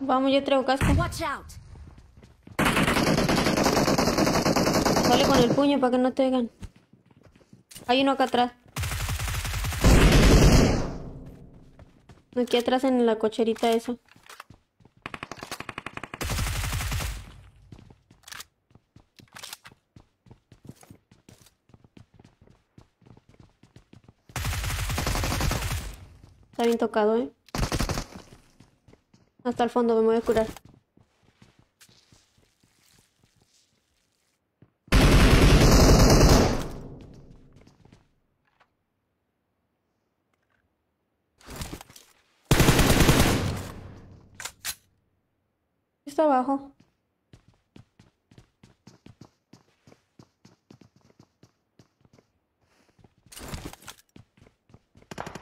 Vamos, yo traigo casco. Watch out! Dale con el puño para que no te vean. Hay uno acá atrás. Aquí atrás en la cocherita esa. Está bien tocado, ¿eh? Hasta el fondo me voy a curar.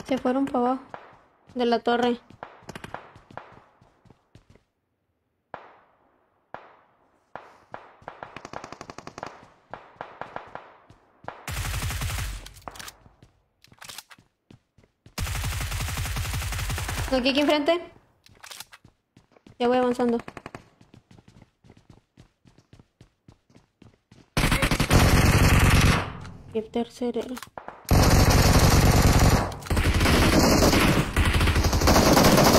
Se fueron para abajo. De la torre. Aquí, aquí enfrente. Ya voy avanzando. Tercero.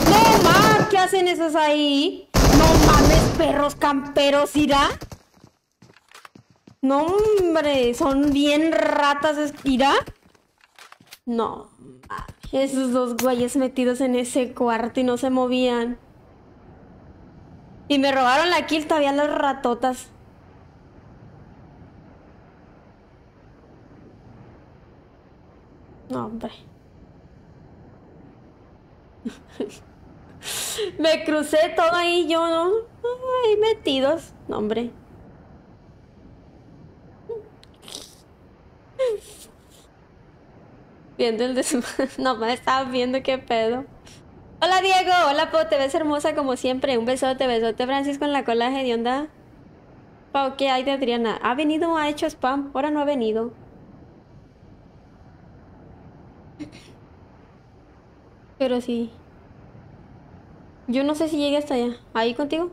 ¡No mames! ¿Qué hacen esos ahí? ¡No mames, perros camperos, irá! No, hombre, son bien ratas, ¿irá? No, esos dos güeyes metidos en ese cuarto y no se movían. Y me robaron la kill todavía las ratotas. No, hombre. Me crucé todo ahí yo, ¿no? Ay, metidos. No, hombre. Viendo el des... No, me estaba viendo qué pedo. Hola, Diego. Hola, Po. Te ves hermosa como siempre. Un besote, besote, Francisco, en la cola de onda. Pau, ¿qué hay de Adriana? ¿Ha venido o ha hecho spam? Ahora no ha venido. Pero sí. Yo no sé si llegué hasta allá. ¿Ahí contigo?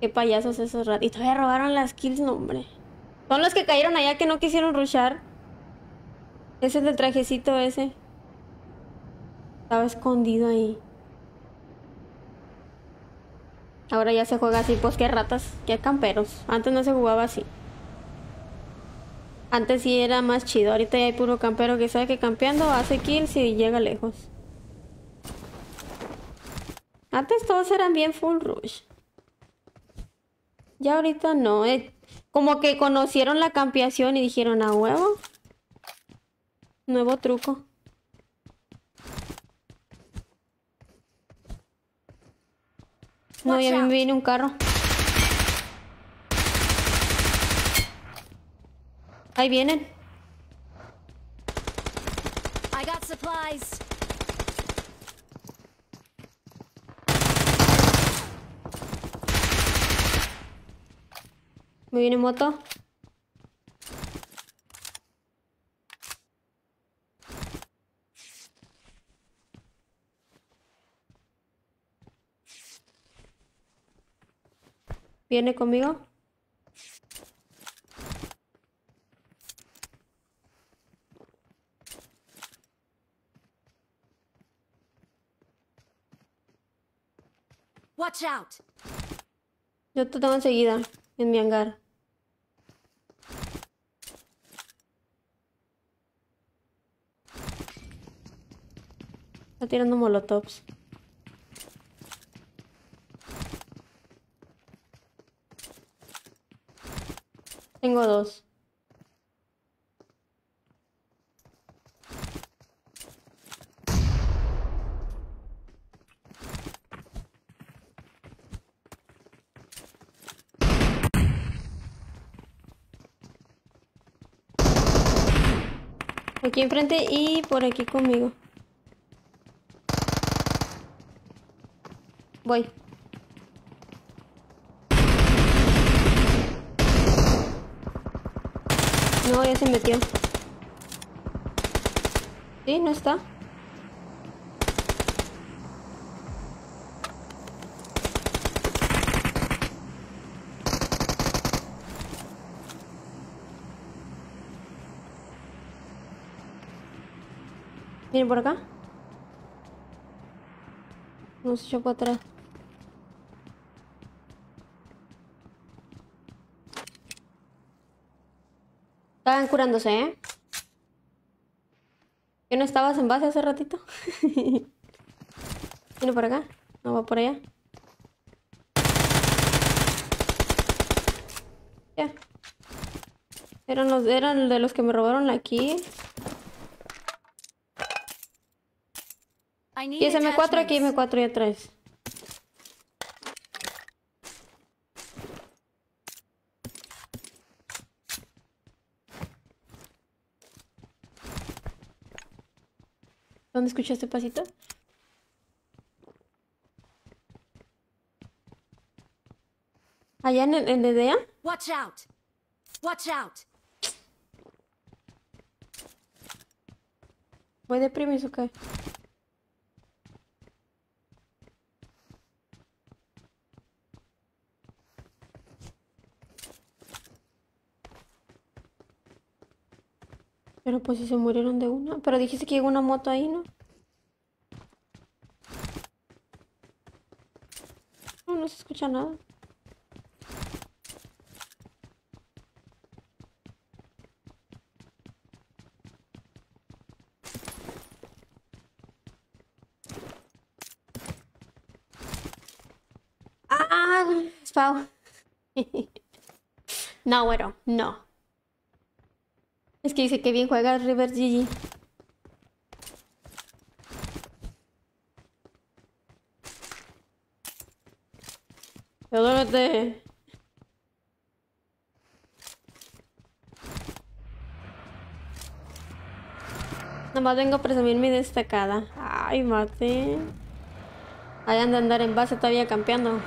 Qué payasos esos ratos. Y todavía robaron las kills, no, hombre. Son los que cayeron allá que no quisieron rushar. Ese es el trajecito ese. Estaba escondido ahí. Ahora ya se juega así, pues qué ratas, qué camperos. Antes no se jugaba así. Antes sí era más chido. Ahorita ya hay puro campero que sabe que campeando hace kills y llega lejos. Antes todos eran bien full rush. Ya ahorita no. eh, Como que conocieron la campeación y dijeron a huevo. Nuevo truco. No, ya me viene un carro. Ahí vienen. I got supplies. Me viene moto. ¿Viene conmigo? Watch out. Yo te tengo enseguida en mi hangar. Está tirando molotovs. Tengo dos. Aquí enfrente y por aquí conmigo. Voy. No, ya se metió. Sí, no está. Viene por acá. No se echó para atrás. Estaban curándose, ¿eh? ¿Que no estabas en base hace ratito? Viene por acá. No va por allá. Ya. Eran los, eran de los que me robaron aquí. Y ese M4 aquí, attachments. M4 y atrás. ¿Dónde escuchaste pasito? ¿Allá en el, en el DEA? Watch out! Watch out! ¿Voy de primis o qué? Pero pues si se murieron de una. Pero dijiste que llegó una moto ahí, ¿no? No, no se escucha nada. Ah, Spau. No, bueno, no. Es que dice que bien juega River GG. Perdónate. Nomás vengo a presumir mi destacada. Ay, mate. Ahí han de andar en base todavía campeando.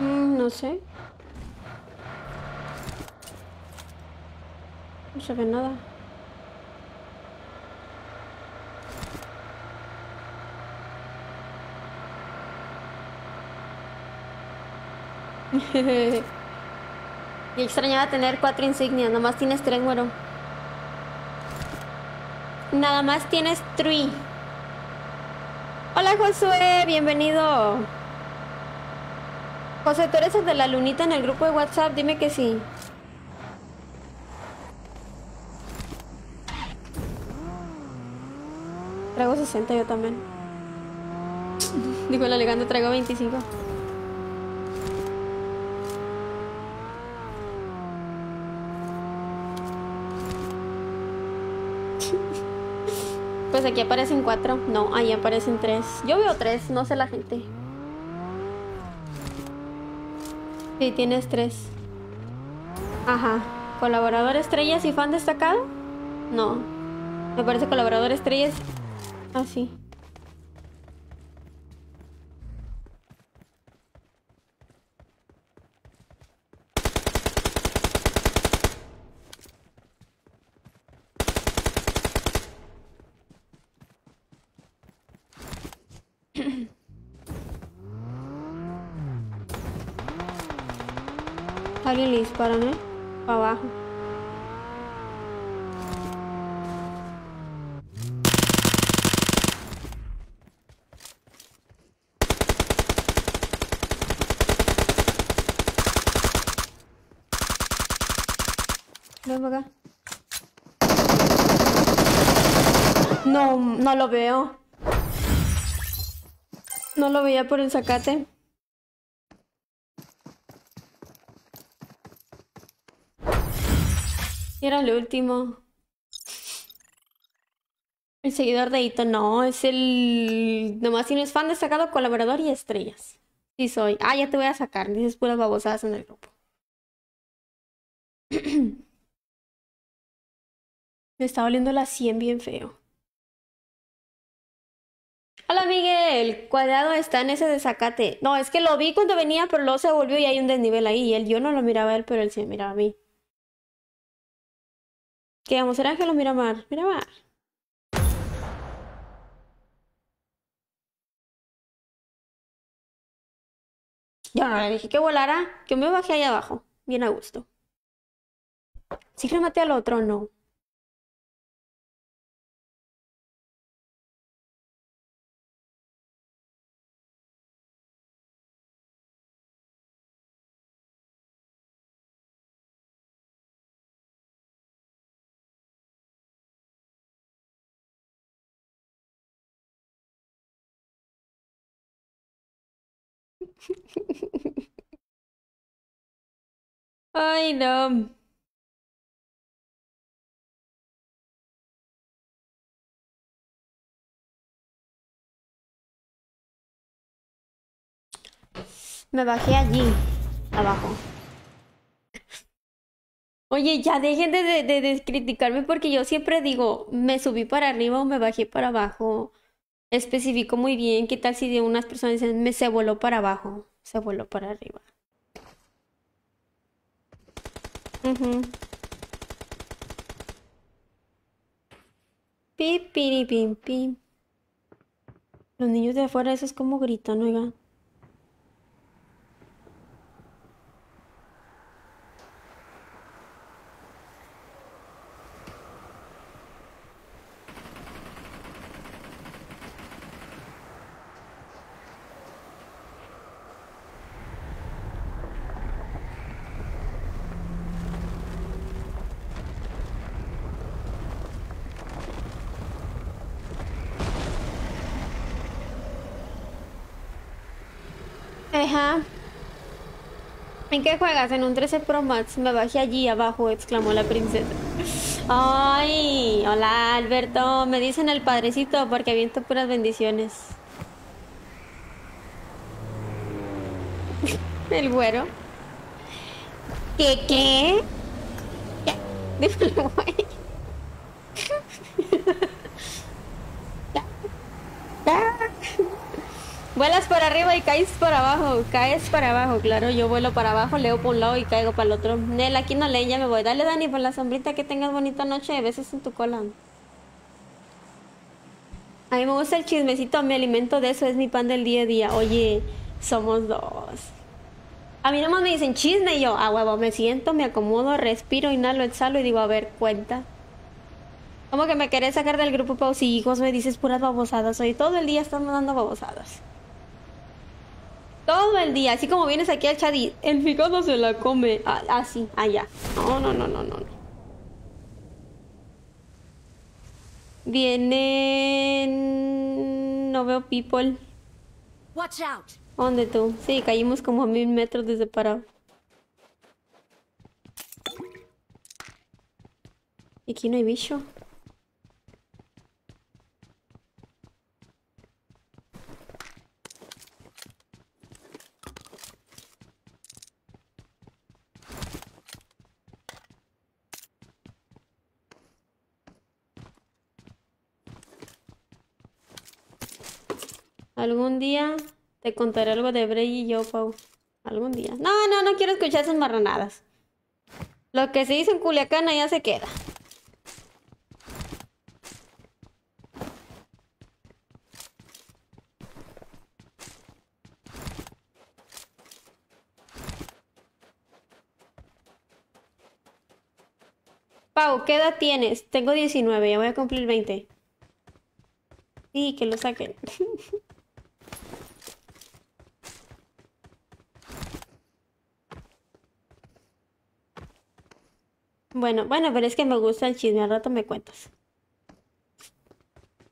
Mm, no sé. No se nada. y extrañaba tener cuatro insignias, nomás tienes tres, güero. Nada más tienes three. Hola Josué, bienvenido. José, ¿tú eres el de la lunita en el grupo de WhatsApp? Dime que sí. Traigo 60 yo también. Dijo el elegante, traigo 25. Pues aquí aparecen cuatro. No, ahí aparecen tres. Yo veo tres, no sé la gente. Sí, tienes tres. Ajá. ¿Colaborador estrellas y fan destacado? No. Me parece colaborador estrellas. Ah, sim. Tá, eles ali, para, né? Falar. No, no lo veo. No lo veía por el zacate. Era el último. El seguidor de Ito, no, es el... Nomás si no es fan destacado, colaborador y estrellas. Sí soy. Ah, ya te voy a sacar. Dices puras babosadas en el grupo. Me está oliendo la 100 bien feo. Hola Miguel, cuadrado está en ese desacate. No, es que lo vi cuando venía, pero luego se volvió y hay un desnivel ahí. Y él, yo no lo miraba a él, pero él sí me miraba a mí. ¿Qué vamos? ¿Será que lo mira Mar? Mira Mar. Yo no le dije que volara, que me bajé ahí abajo, bien a gusto. ¿Sí que le maté al otro o no? Ay, no. Me bajé allí, abajo. Oye, ya dejen de, de, de- criticarme porque yo siempre digo, me subí para arriba o me bajé para abajo. Especifico muy bien qué tal si de unas personas dicen, me se voló para abajo, se voló para arriba. Ujú. Pi, piri, pim, pim. Los niños de afuera, eso es como gritan, oigan. ¿En qué juegas? En un 13 Pro Max. Me bajé allí abajo, exclamó la princesa. Ay, hola Alberto. Me dicen el padrecito porque aviento puras bendiciones. El güero. ¿Qué qué? ¿Qué? Dímelo, güey. Ya. Ya. Vuelas para arriba y caes para abajo. Caes para abajo, claro. Yo vuelo para abajo, leo por un lado y caigo para el otro. Nel, aquí no leen, ya me voy. Dale, Dani, por la sombrita. Que tengas bonita noche. Besos en tu cola. A mí me gusta el chismecito. Me alimento de eso. Es mi pan del día a día. Oye, somos dos. A mí nomás me dicen chisme y yo, a huevo, me siento, me acomodo, respiro, inhalo, exhalo y digo, a ver, cuenta. ¿Cómo que me querés sacar del grupo Pausi hijos? Me dices puras babosadas. Hoy todo el día estamos dando babosadas. Todo el día, así como vienes aquí al chat y el fígado se la come. Ah, Así, allá. No, no, no, no, no. no. Vienen. No veo people. Watch out! ¿Dónde tú? Sí, caímos como a mil metros de separado. Y aquí no hay bicho. Algún día te contaré algo de Bray y yo, Pau. Algún día. No, no, no quiero escuchar esas marranadas. Lo que se hizo en Culiacán ya se queda. Pau, ¿qué edad tienes? Tengo 19, ya voy a cumplir 20. Sí, que lo saquen. Bueno, bueno, pero es que me gusta el chisme, al rato me cuentas.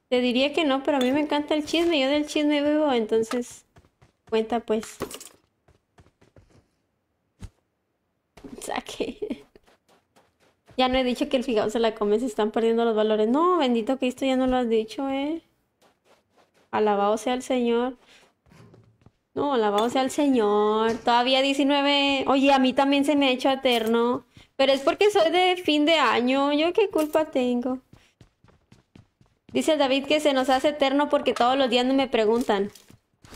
Te diría que no, pero a mí me encanta el chisme, yo del chisme vivo, entonces cuenta pues. Saque. Ya no he dicho que el figado se la come, se están perdiendo los valores. No, bendito Cristo, ya no lo has dicho, eh. Alabado sea el Señor. No, alabado sea el Señor. Todavía 19. Oye, a mí también se me ha hecho eterno. Pero es porque soy de fin de año. ¿Yo qué culpa tengo? Dice David que se nos hace eterno porque todos los días me preguntan.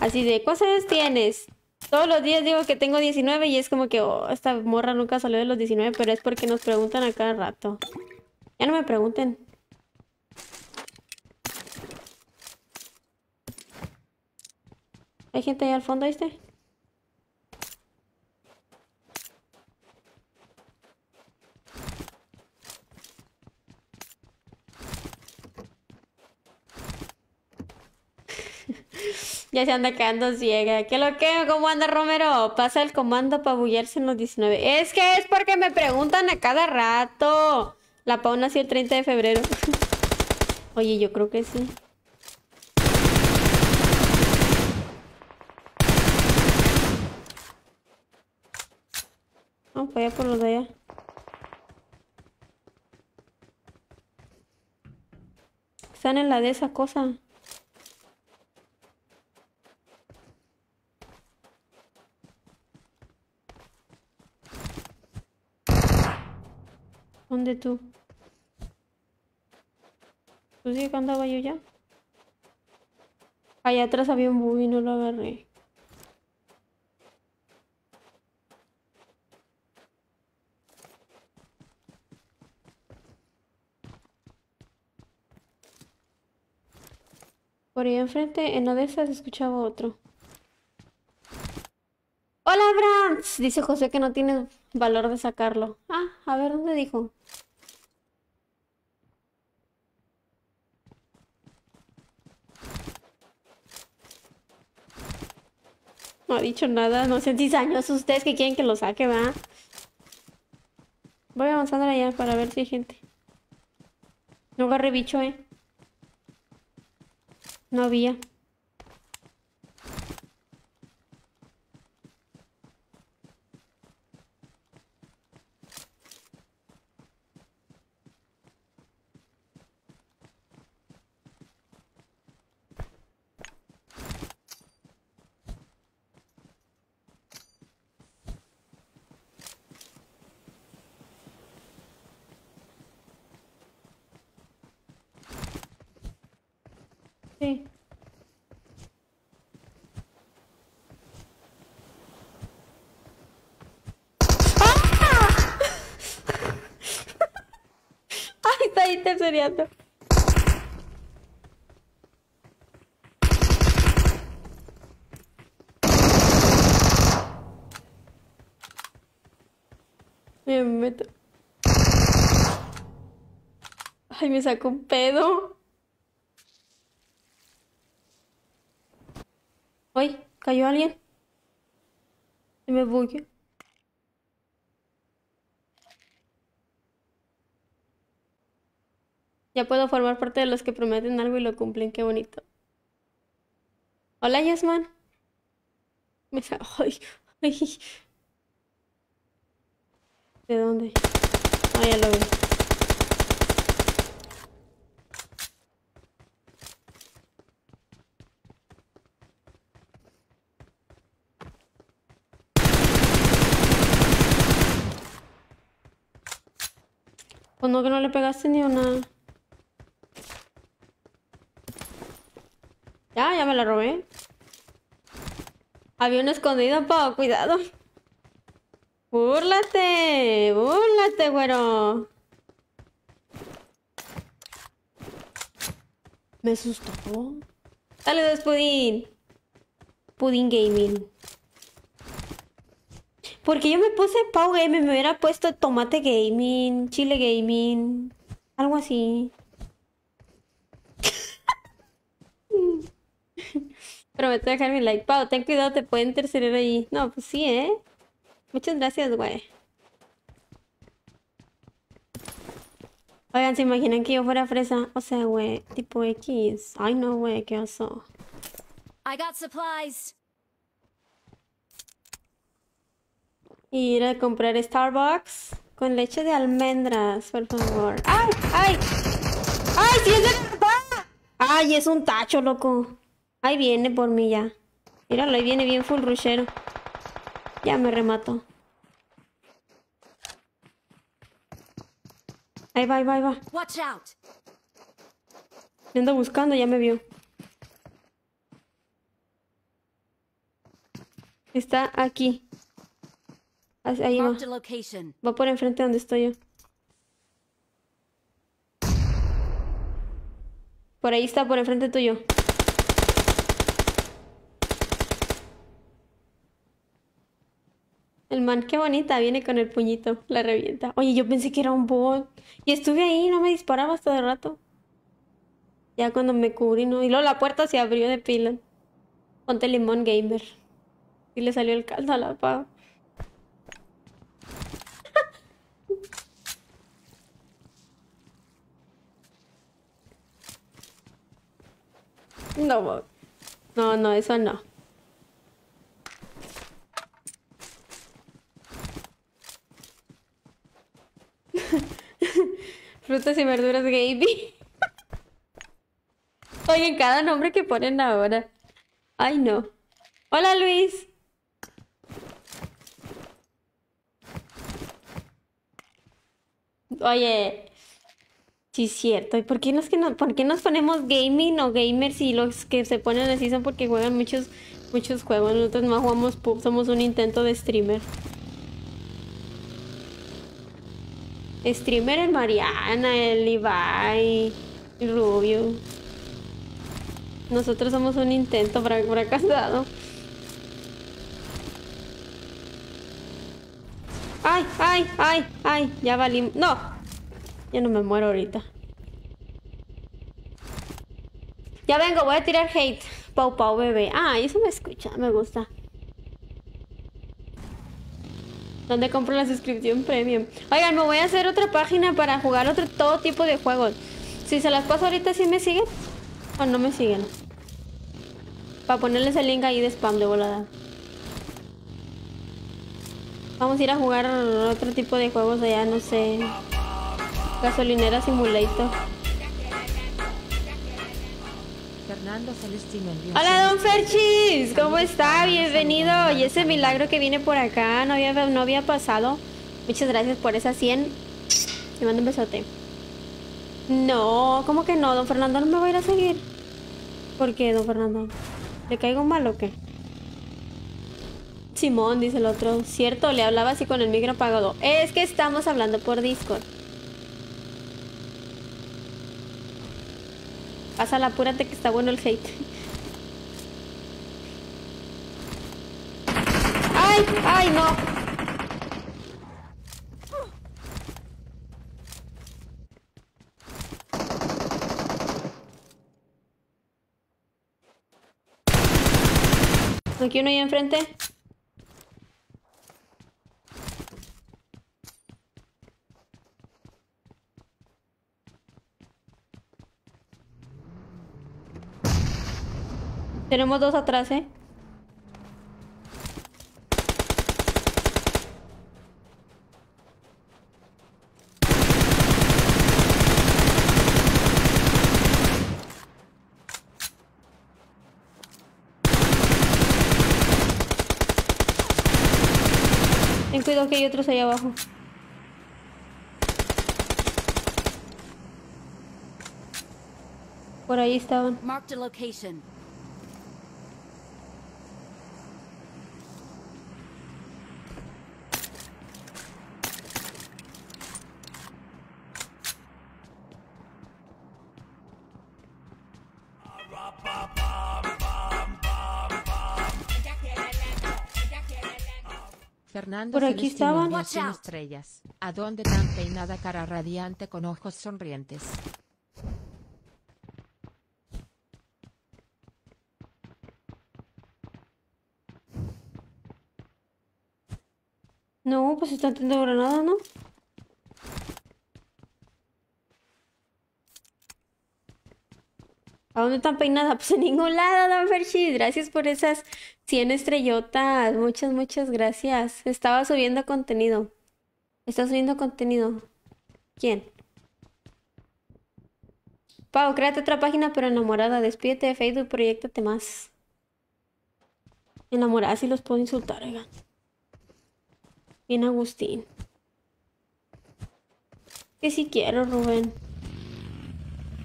Así de, ¿cuántos años tienes? Todos los días digo que tengo 19 y es como que, oh, esta morra nunca salió de los 19, pero es porque nos preguntan a cada rato. Ya no me pregunten. ¿Hay gente ahí al fondo, ¿viste? Ya se anda quedando ciega. ¿Qué lo que? ¿Cómo anda Romero? Pasa el comando para bullarse en los 19. Es que es porque me preguntan a cada rato. La Pau nació el 30 de febrero. Oye, yo creo que sí. No, voy a por los de allá. Están en la de esa cosa. ¿Dónde tú? ¿Tú sí que andaba yo ya? Allá atrás había un bug y no lo agarré. Por ahí enfrente, en Odessa, se escuchaba otro. ¡Hola, Brams! Dice José que no tiene valor de sacarlo. Ah, a ver, ¿dónde dijo? No ha dicho nada, no sé, años. Ustedes que quieren que lo saque, va. Voy avanzando allá para ver si hay gente. No agarré bicho, eh. No había. Sí. ¡Ah! Ay, está ahí tercereando. Me meto. Ay, me sacó un pedo. Ay, cayó alguien. Se me bugueó. Ya puedo formar parte de los que prometen algo y lo cumplen. Qué bonito. Hola, Yasman. Me sa- Ay. ¿De dónde? Ah, ya lo vi. Pues no que no le pegaste ni una. Ya, ya me la robé. Había un escondido, Pau, cuidado. Búrlate, búrlate, güero. Me asustó. Saludos, Pudín. Pudín Gaming. Porque yo me puse Pau Gaming, me hubiera puesto Tomate Gaming, Chile Gaming, algo así. Prometo dejar mi like. Pau, ten cuidado, te pueden interceder ahí. No, pues sí, ¿eh? Muchas gracias, güey. Oigan, ¿se imaginan que yo fuera fresa? O sea, güey, tipo X. Ay, no, güey, qué oso. I got supplies. Ir a comprar Starbucks con leche de almendras, por favor. ¡Ay! ¡Ay! ¡Ay! ¡Sí es de verdad! ¡Ay! Es un tacho, loco. Ahí viene por mí ya. Míralo, ahí viene bien full rushero. Ya me remato. Ahí va, ahí va, ahí va. Watch out. Me ando buscando, ya me vio. Está aquí. Ahí va. Va por enfrente donde estoy yo. Por ahí está, por enfrente tuyo. El man, qué bonita, viene con el puñito, la revienta. Oye, yo pensé que era un bot. Y estuve ahí, no me disparaba hasta de rato. Ya cuando me cubrí, ¿no? Y luego la puerta se abrió de pila. Ponte limón gamer. Y le salió el caldo a la pava. No, no, no, eso no. Frutas y verduras Gaby. Oye, cada nombre que ponen ahora. Ay, no. Hola, Luis. Oye, sí es cierto. ¿Y por qué, nos, que no, por qué nos ponemos gaming o gamers y los que se ponen así son porque juegan muchos, muchos juegos? Nosotros no jugamos pub, somos un intento de streamer. Streamer el Mariana, el Ibai, el Rubio. Nosotros somos un intento fra- fracasado. Ay, ay, ay, ay, ya valí. No, ya no me muero ahorita. Ya vengo, voy a tirar hate. Pau Pau bebé. Ah, eso me escucha, me gusta. ¿Dónde compro la suscripción premium? Oigan, me voy a hacer otra página para jugar otro todo tipo de juegos. Si se las paso ahorita, ¿sí me siguen? ¿O no me siguen? Para ponerles el link ahí de spam de volada. Vamos a ir a jugar otro tipo de juegos allá, no sé. Gasolinera Simulator. Fernando Celestino Hola, don 100 Ferchis, ¿cómo está? Bienvenido. Y ese milagro que viene por acá no había, no había pasado. Muchas gracias por esa 100. Te mando un besote. No, ¿cómo que no? Don Fernando no me va a ir a seguir. ¿Por qué, don Fernando? ¿Le caigo mal o qué? Simón, dice el otro. Cierto, le hablaba así con el micro apagado. Es que estamos hablando por Discord. Pásala, apúrate que está bueno el hate. ¡Ay! ¡Ay, no! Aquí uno ahí enfrente. Tenemos dos atrás, ¿eh? Ten cuidado que hay otros ahí abajo. Por ahí estaban. Marked a location. Fernando Por aquí estaban. envió Watch 100 out. estrellas. ¿A dónde tan peinada cara radiante con ojos sonrientes? No, pues están teniendo granada, ¿no? ¿A dónde están peinadas? Pues en ningún lado, Don Ferchis. Gracias por esas 100 estrellotas. Muchas, muchas gracias. Estaba subiendo contenido. Está subiendo contenido. ¿Quién? Pau, créate otra página, pero enamorada. Despídete de Facebook, proyectate más. Enamorada, si los puedo insultar, oigan. Bien, Agustín. Que si quiero, Rubén.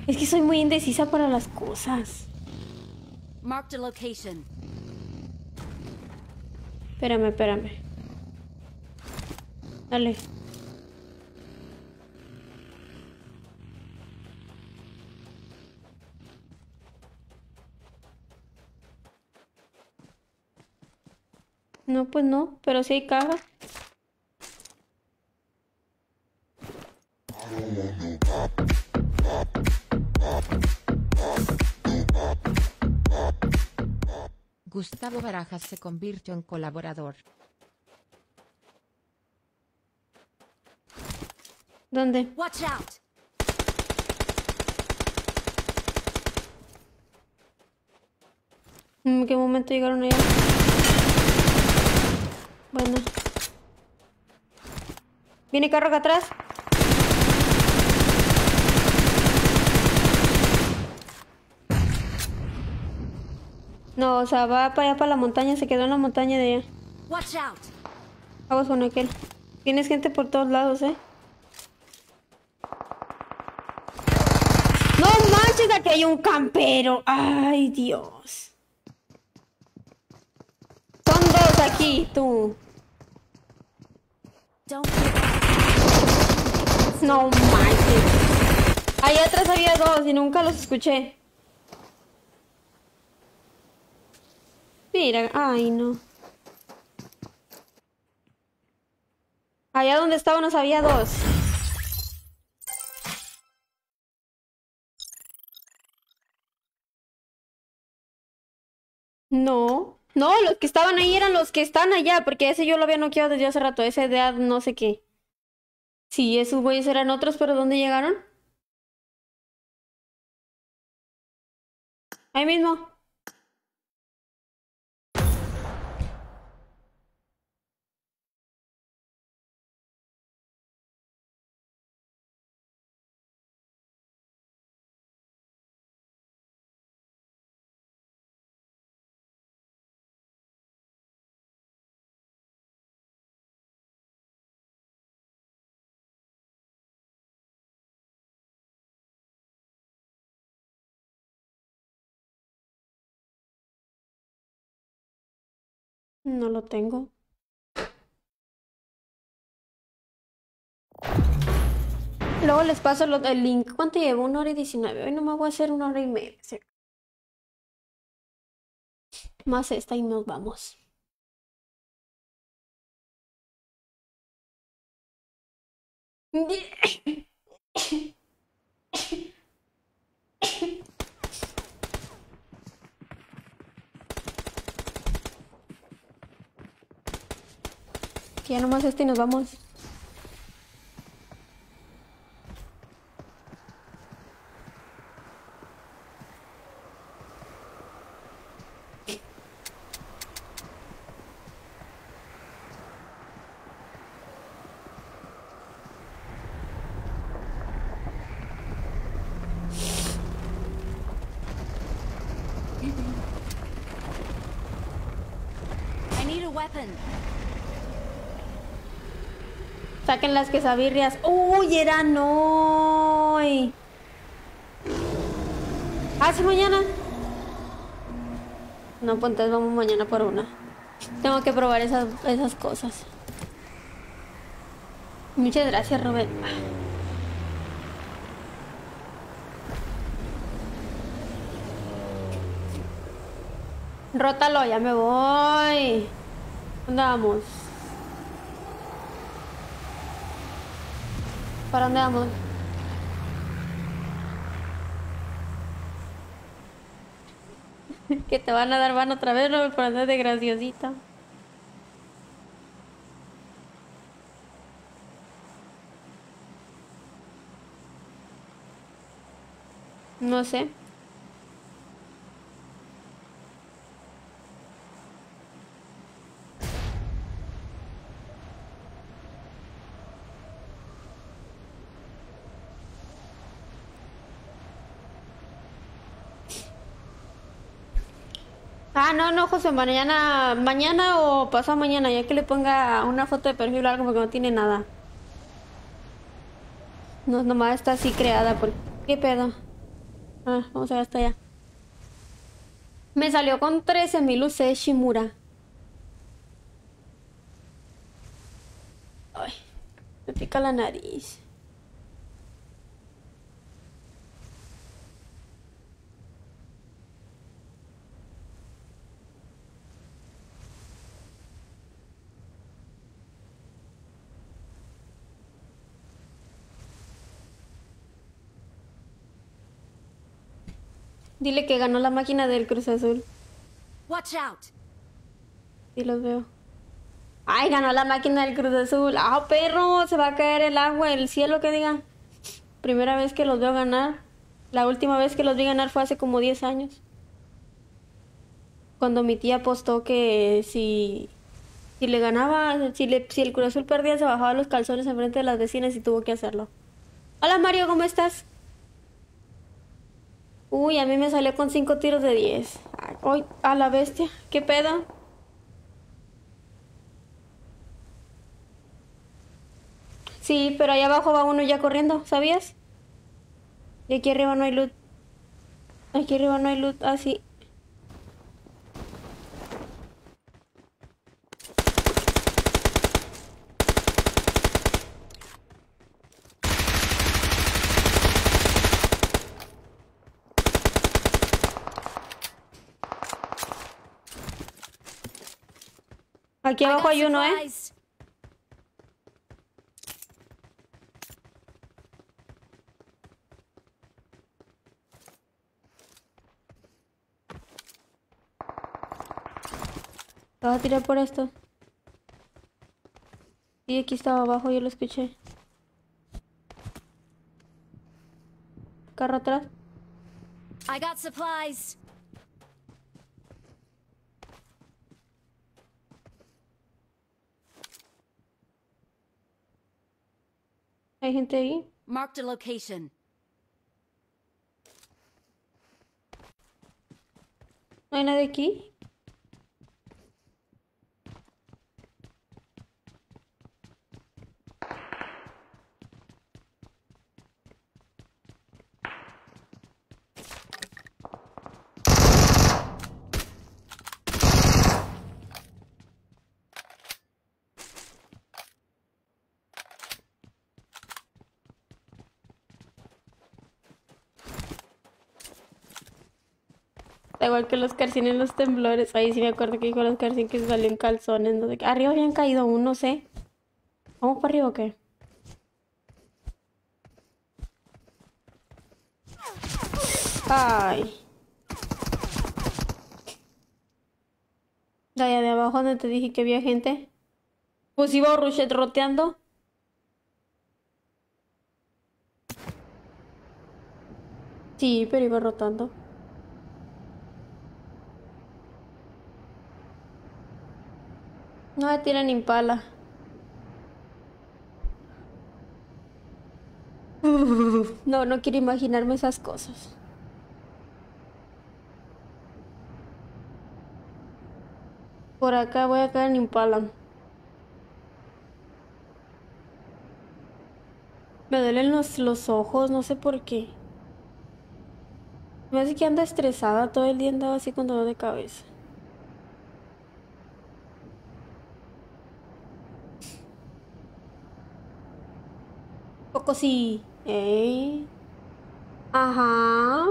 Es que soy muy indecisa para las cosas. Marked a location. Espérame, espérame. Dale. No, pues no, pero sí hay caja. Gustavo Barajas se convirtió en colaborador. ¿Dónde? Watch out! ¿En qué momento llegaron allá? Bueno. ¿Viene carro acá atrás? No, o sea, va para allá, para la montaña, se quedó en la montaña de allá. Watch out! Vamos con aquel. Tienes gente por todos lados, ¿eh? No manches, aquí hay un campero. Ay, Dios. Son dos aquí, tú. No manches. Allá atrás había dos y nunca los escuché. Mira, ay no. Allá donde estábamos había dos. No, no, los que estaban ahí eran los que están allá, porque ese yo lo había noqueado desde hace rato, ese de no sé qué. Sí, esos güeyes eran otros, pero ¿dónde llegaron? Ahí mismo. No lo tengo. Luego les paso el link. ¿Cuánto llevo? Una hora y diecinueve. Hoy no me voy a hacer una hora y media. Más esta y nos vamos. Ya nomás este y nos vamos. I need a weapon. Saquen las quesabirrias. ¡Uy, eran hoy! ¿Ah, sí, mañana? No, pues entonces vamos mañana por una. Tengo que probar esas, esas cosas. Muchas gracias, Robert. Rótalo, ya me voy. ¿Dónde vamos? ¿Para dónde vamos? que te van a dar van otra vez, ¿no? Por andar de graciosita. No sé. Ah, no, no, José, mañana, mañana o pasado mañana, ya que le ponga una foto de perfil o algo porque no tiene nada. No, nomás está así creada por... ¿Qué pedo? Ah, vamos a ver hasta allá. Me salió con 13.000 UC Shimura. Ay, me pica la nariz. Dile que ganó la máquina del Cruz Azul. Watch out! Sí los veo. Ay, ganó la máquina del Cruz Azul. Ah, perro, se va a caer el agua, el cielo, que diga. Primera vez que los veo ganar. La última vez que los vi ganar fue hace como 10 años. Cuando mi tía apostó que si, si le ganaba, si, le, si el Cruz Azul perdía, se bajaba los calzones enfrente de las vecinas y tuvo que hacerlo. Hola Mario, ¿cómo estás? Uy, a mí me salió con 5 tiros de 10. Ay, a la bestia. ¿Qué pedo? Sí, pero allá abajo va uno ya corriendo, ¿sabías? Y aquí arriba no hay loot. Aquí arriba no hay loot, ah, Aquí abajo hay uno, ¿eh? supplies. ¿Te vas a tirar por esto? Sí, aquí estaba abajo, yo lo escuché. Carro atrás. I got supplies. ¿Hay gente ahí? Marked a location. ¿No hay nadie aquí? Que los Carcín en los temblores. Ahí sí me acuerdo que dijo los Carcín que salió en calzones. No sé qué. Arriba habían caído uno, no sé. ¿Vamos para arriba o qué? Ay. De allá de abajo donde te dije que había gente. Pues iba Ruchet roteando. Sí, pero iba rotando. No me tiran impala. No, no quiero imaginarme esas cosas. Por acá voy a caer en impala. Me duelen los, los ojos, no sé por qué. Me hace que anda estresada, todo el día andaba así con dolor de cabeza. Sí. Ajá.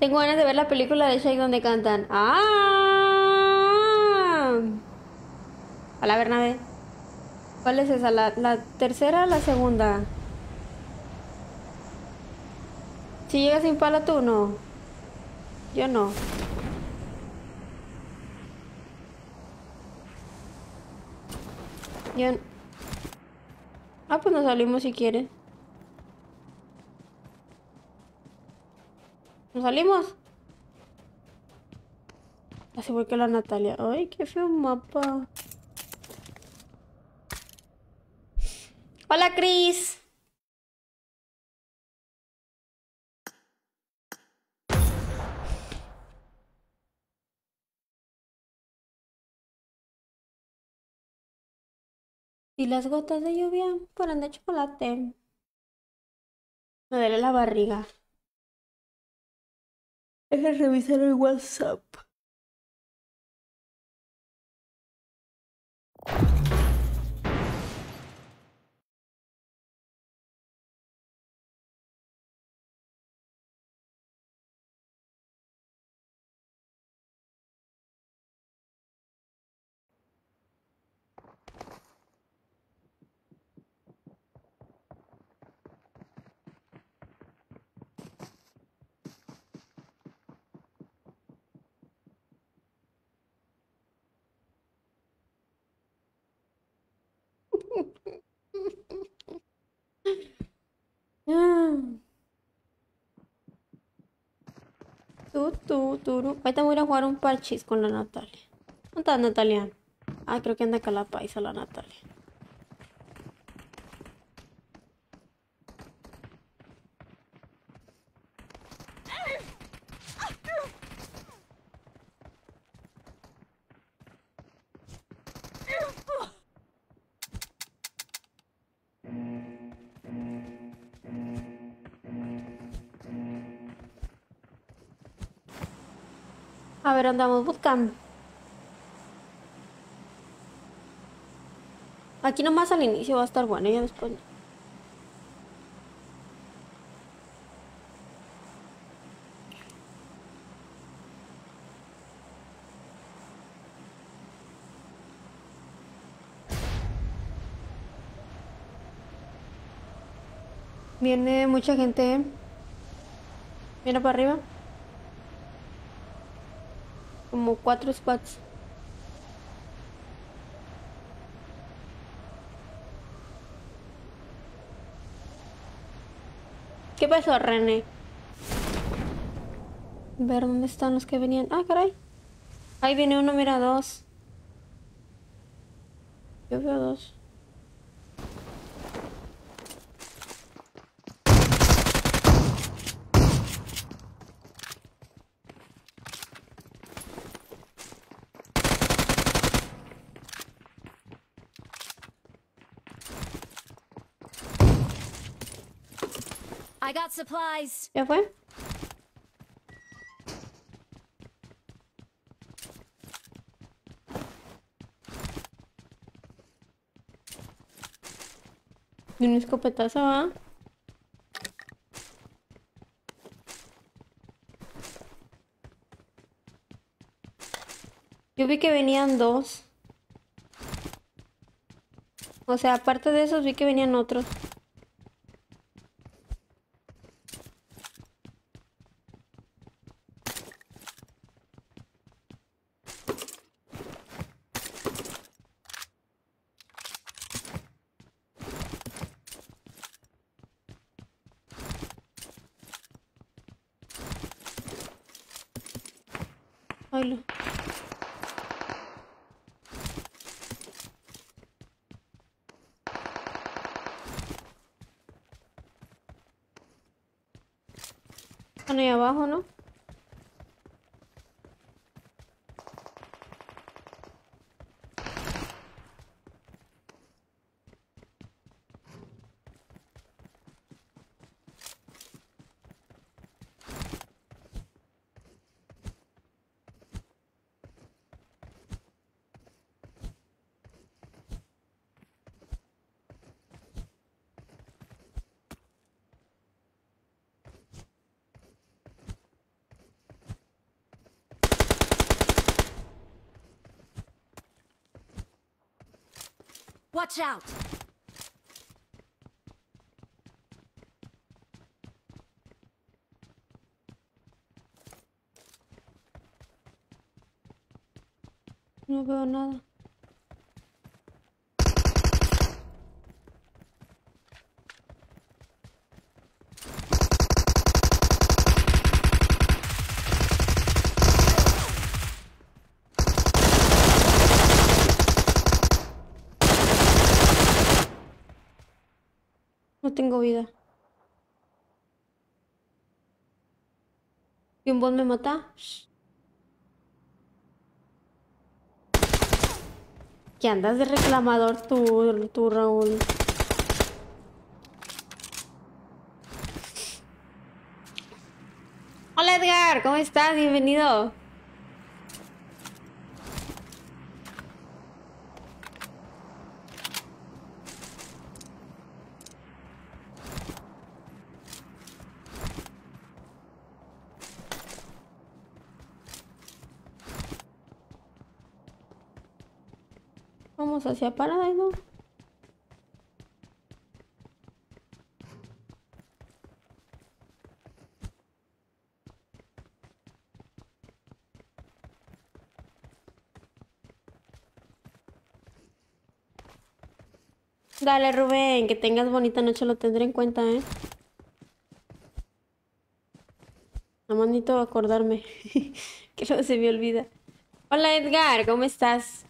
Tengo ganas de ver la película de Shake donde cantan. ¡Ah! Hola, Bernabé. ¿Cuál es esa? ¿La, la tercera o la segunda? Si llegas sin pala tú, no. Yo no. Yo... n- Ah, pues nos salimos si quieres. ¿Nos salimos? Así voy que la Natalia. Ay, qué feo mapa. Hola, Cris. Las gotas de lluvia fueran de chocolate. Me duele la barriga. De revisar el WhatsApp. Ah. Tú, tú. Ahorita voy a a jugar un parchís con la Natalia. ¿Dónde está Natalia? Ah, creo que anda acá la paisa la Natalia. Ver, andamos bootcamp. Aquí nomás al inicio va a estar bueno, ya después. Viene mucha gente. Mira para arriba. Como cuatro squads. ¿Qué pasó, René? Ver, ¿dónde están los que venían? Ah, caray. Ahí viene uno, mira, dos. Yo veo dos. ¿Ya fue? Y un escopetazo, ¿ah? Yo vi que venían dos. O sea, aparte de esos vi que venían otros. Ahí abajo, ¿no? No veo nada. No tengo vida. ¿Y un bot me mata? ¿Qué andas de reclamador tú, tú, Raúl? Hola Edgar, ¿cómo estás? Bienvenido. Hacia Paradise. Dale, Rubén, que tengas bonita noche, lo tendré en cuenta, ¿eh? Nada acordarme, que luego se me olvida. Hola, Edgar, ¿cómo estás?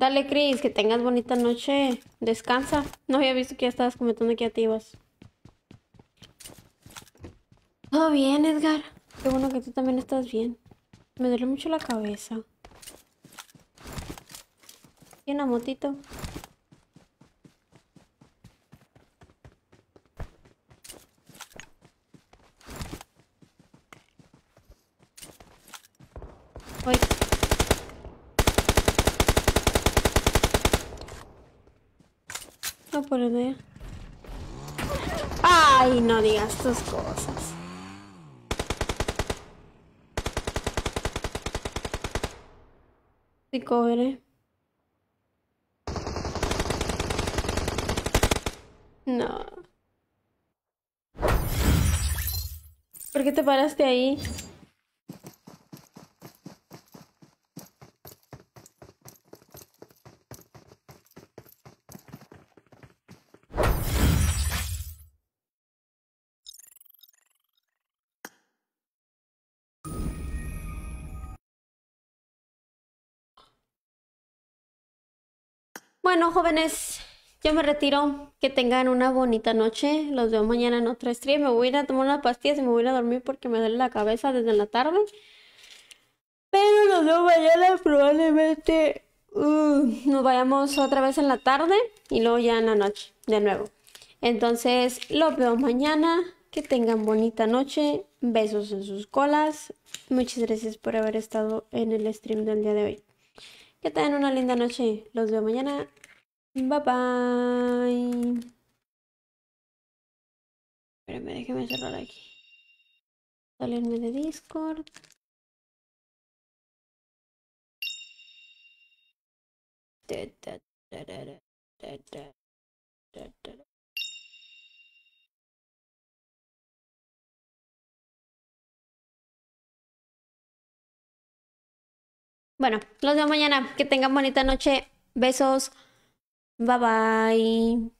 Dale, Cris, que tengas bonita noche. Descansa. No había visto que ya estabas comentando te ibas. Todo bien, Edgar. Qué bueno que tú también estás bien. Me duele mucho la cabeza. Y una motito. Uy. No por idea. Ay, no digas tus cosas. Sí, cobre. No. ¿Por qué te paraste ahí? Jóvenes, yo me retiro. Que tengan una bonita noche. Los veo mañana en otra stream. Me voy a ir a tomar unas pastillas y me voy a ir a dormir porque me duele la cabeza desde la tarde. Pero nos vemos mañana probablemente. uh, nos vayamos otra vez en la tarde y luego ya en la noche, de nuevo. Entonces, los veo mañana. Que tengan bonita noche. Besos en sus colas. Muchas gracias por haber estado en el stream del día de hoy. Que tengan una linda noche. Los veo mañana. Bye bye. Espérenme, déjenme cerrar aquí. Salirme de Discord. Bueno, los veo mañana. Que tengan bonita noche. Besos. Bye bye.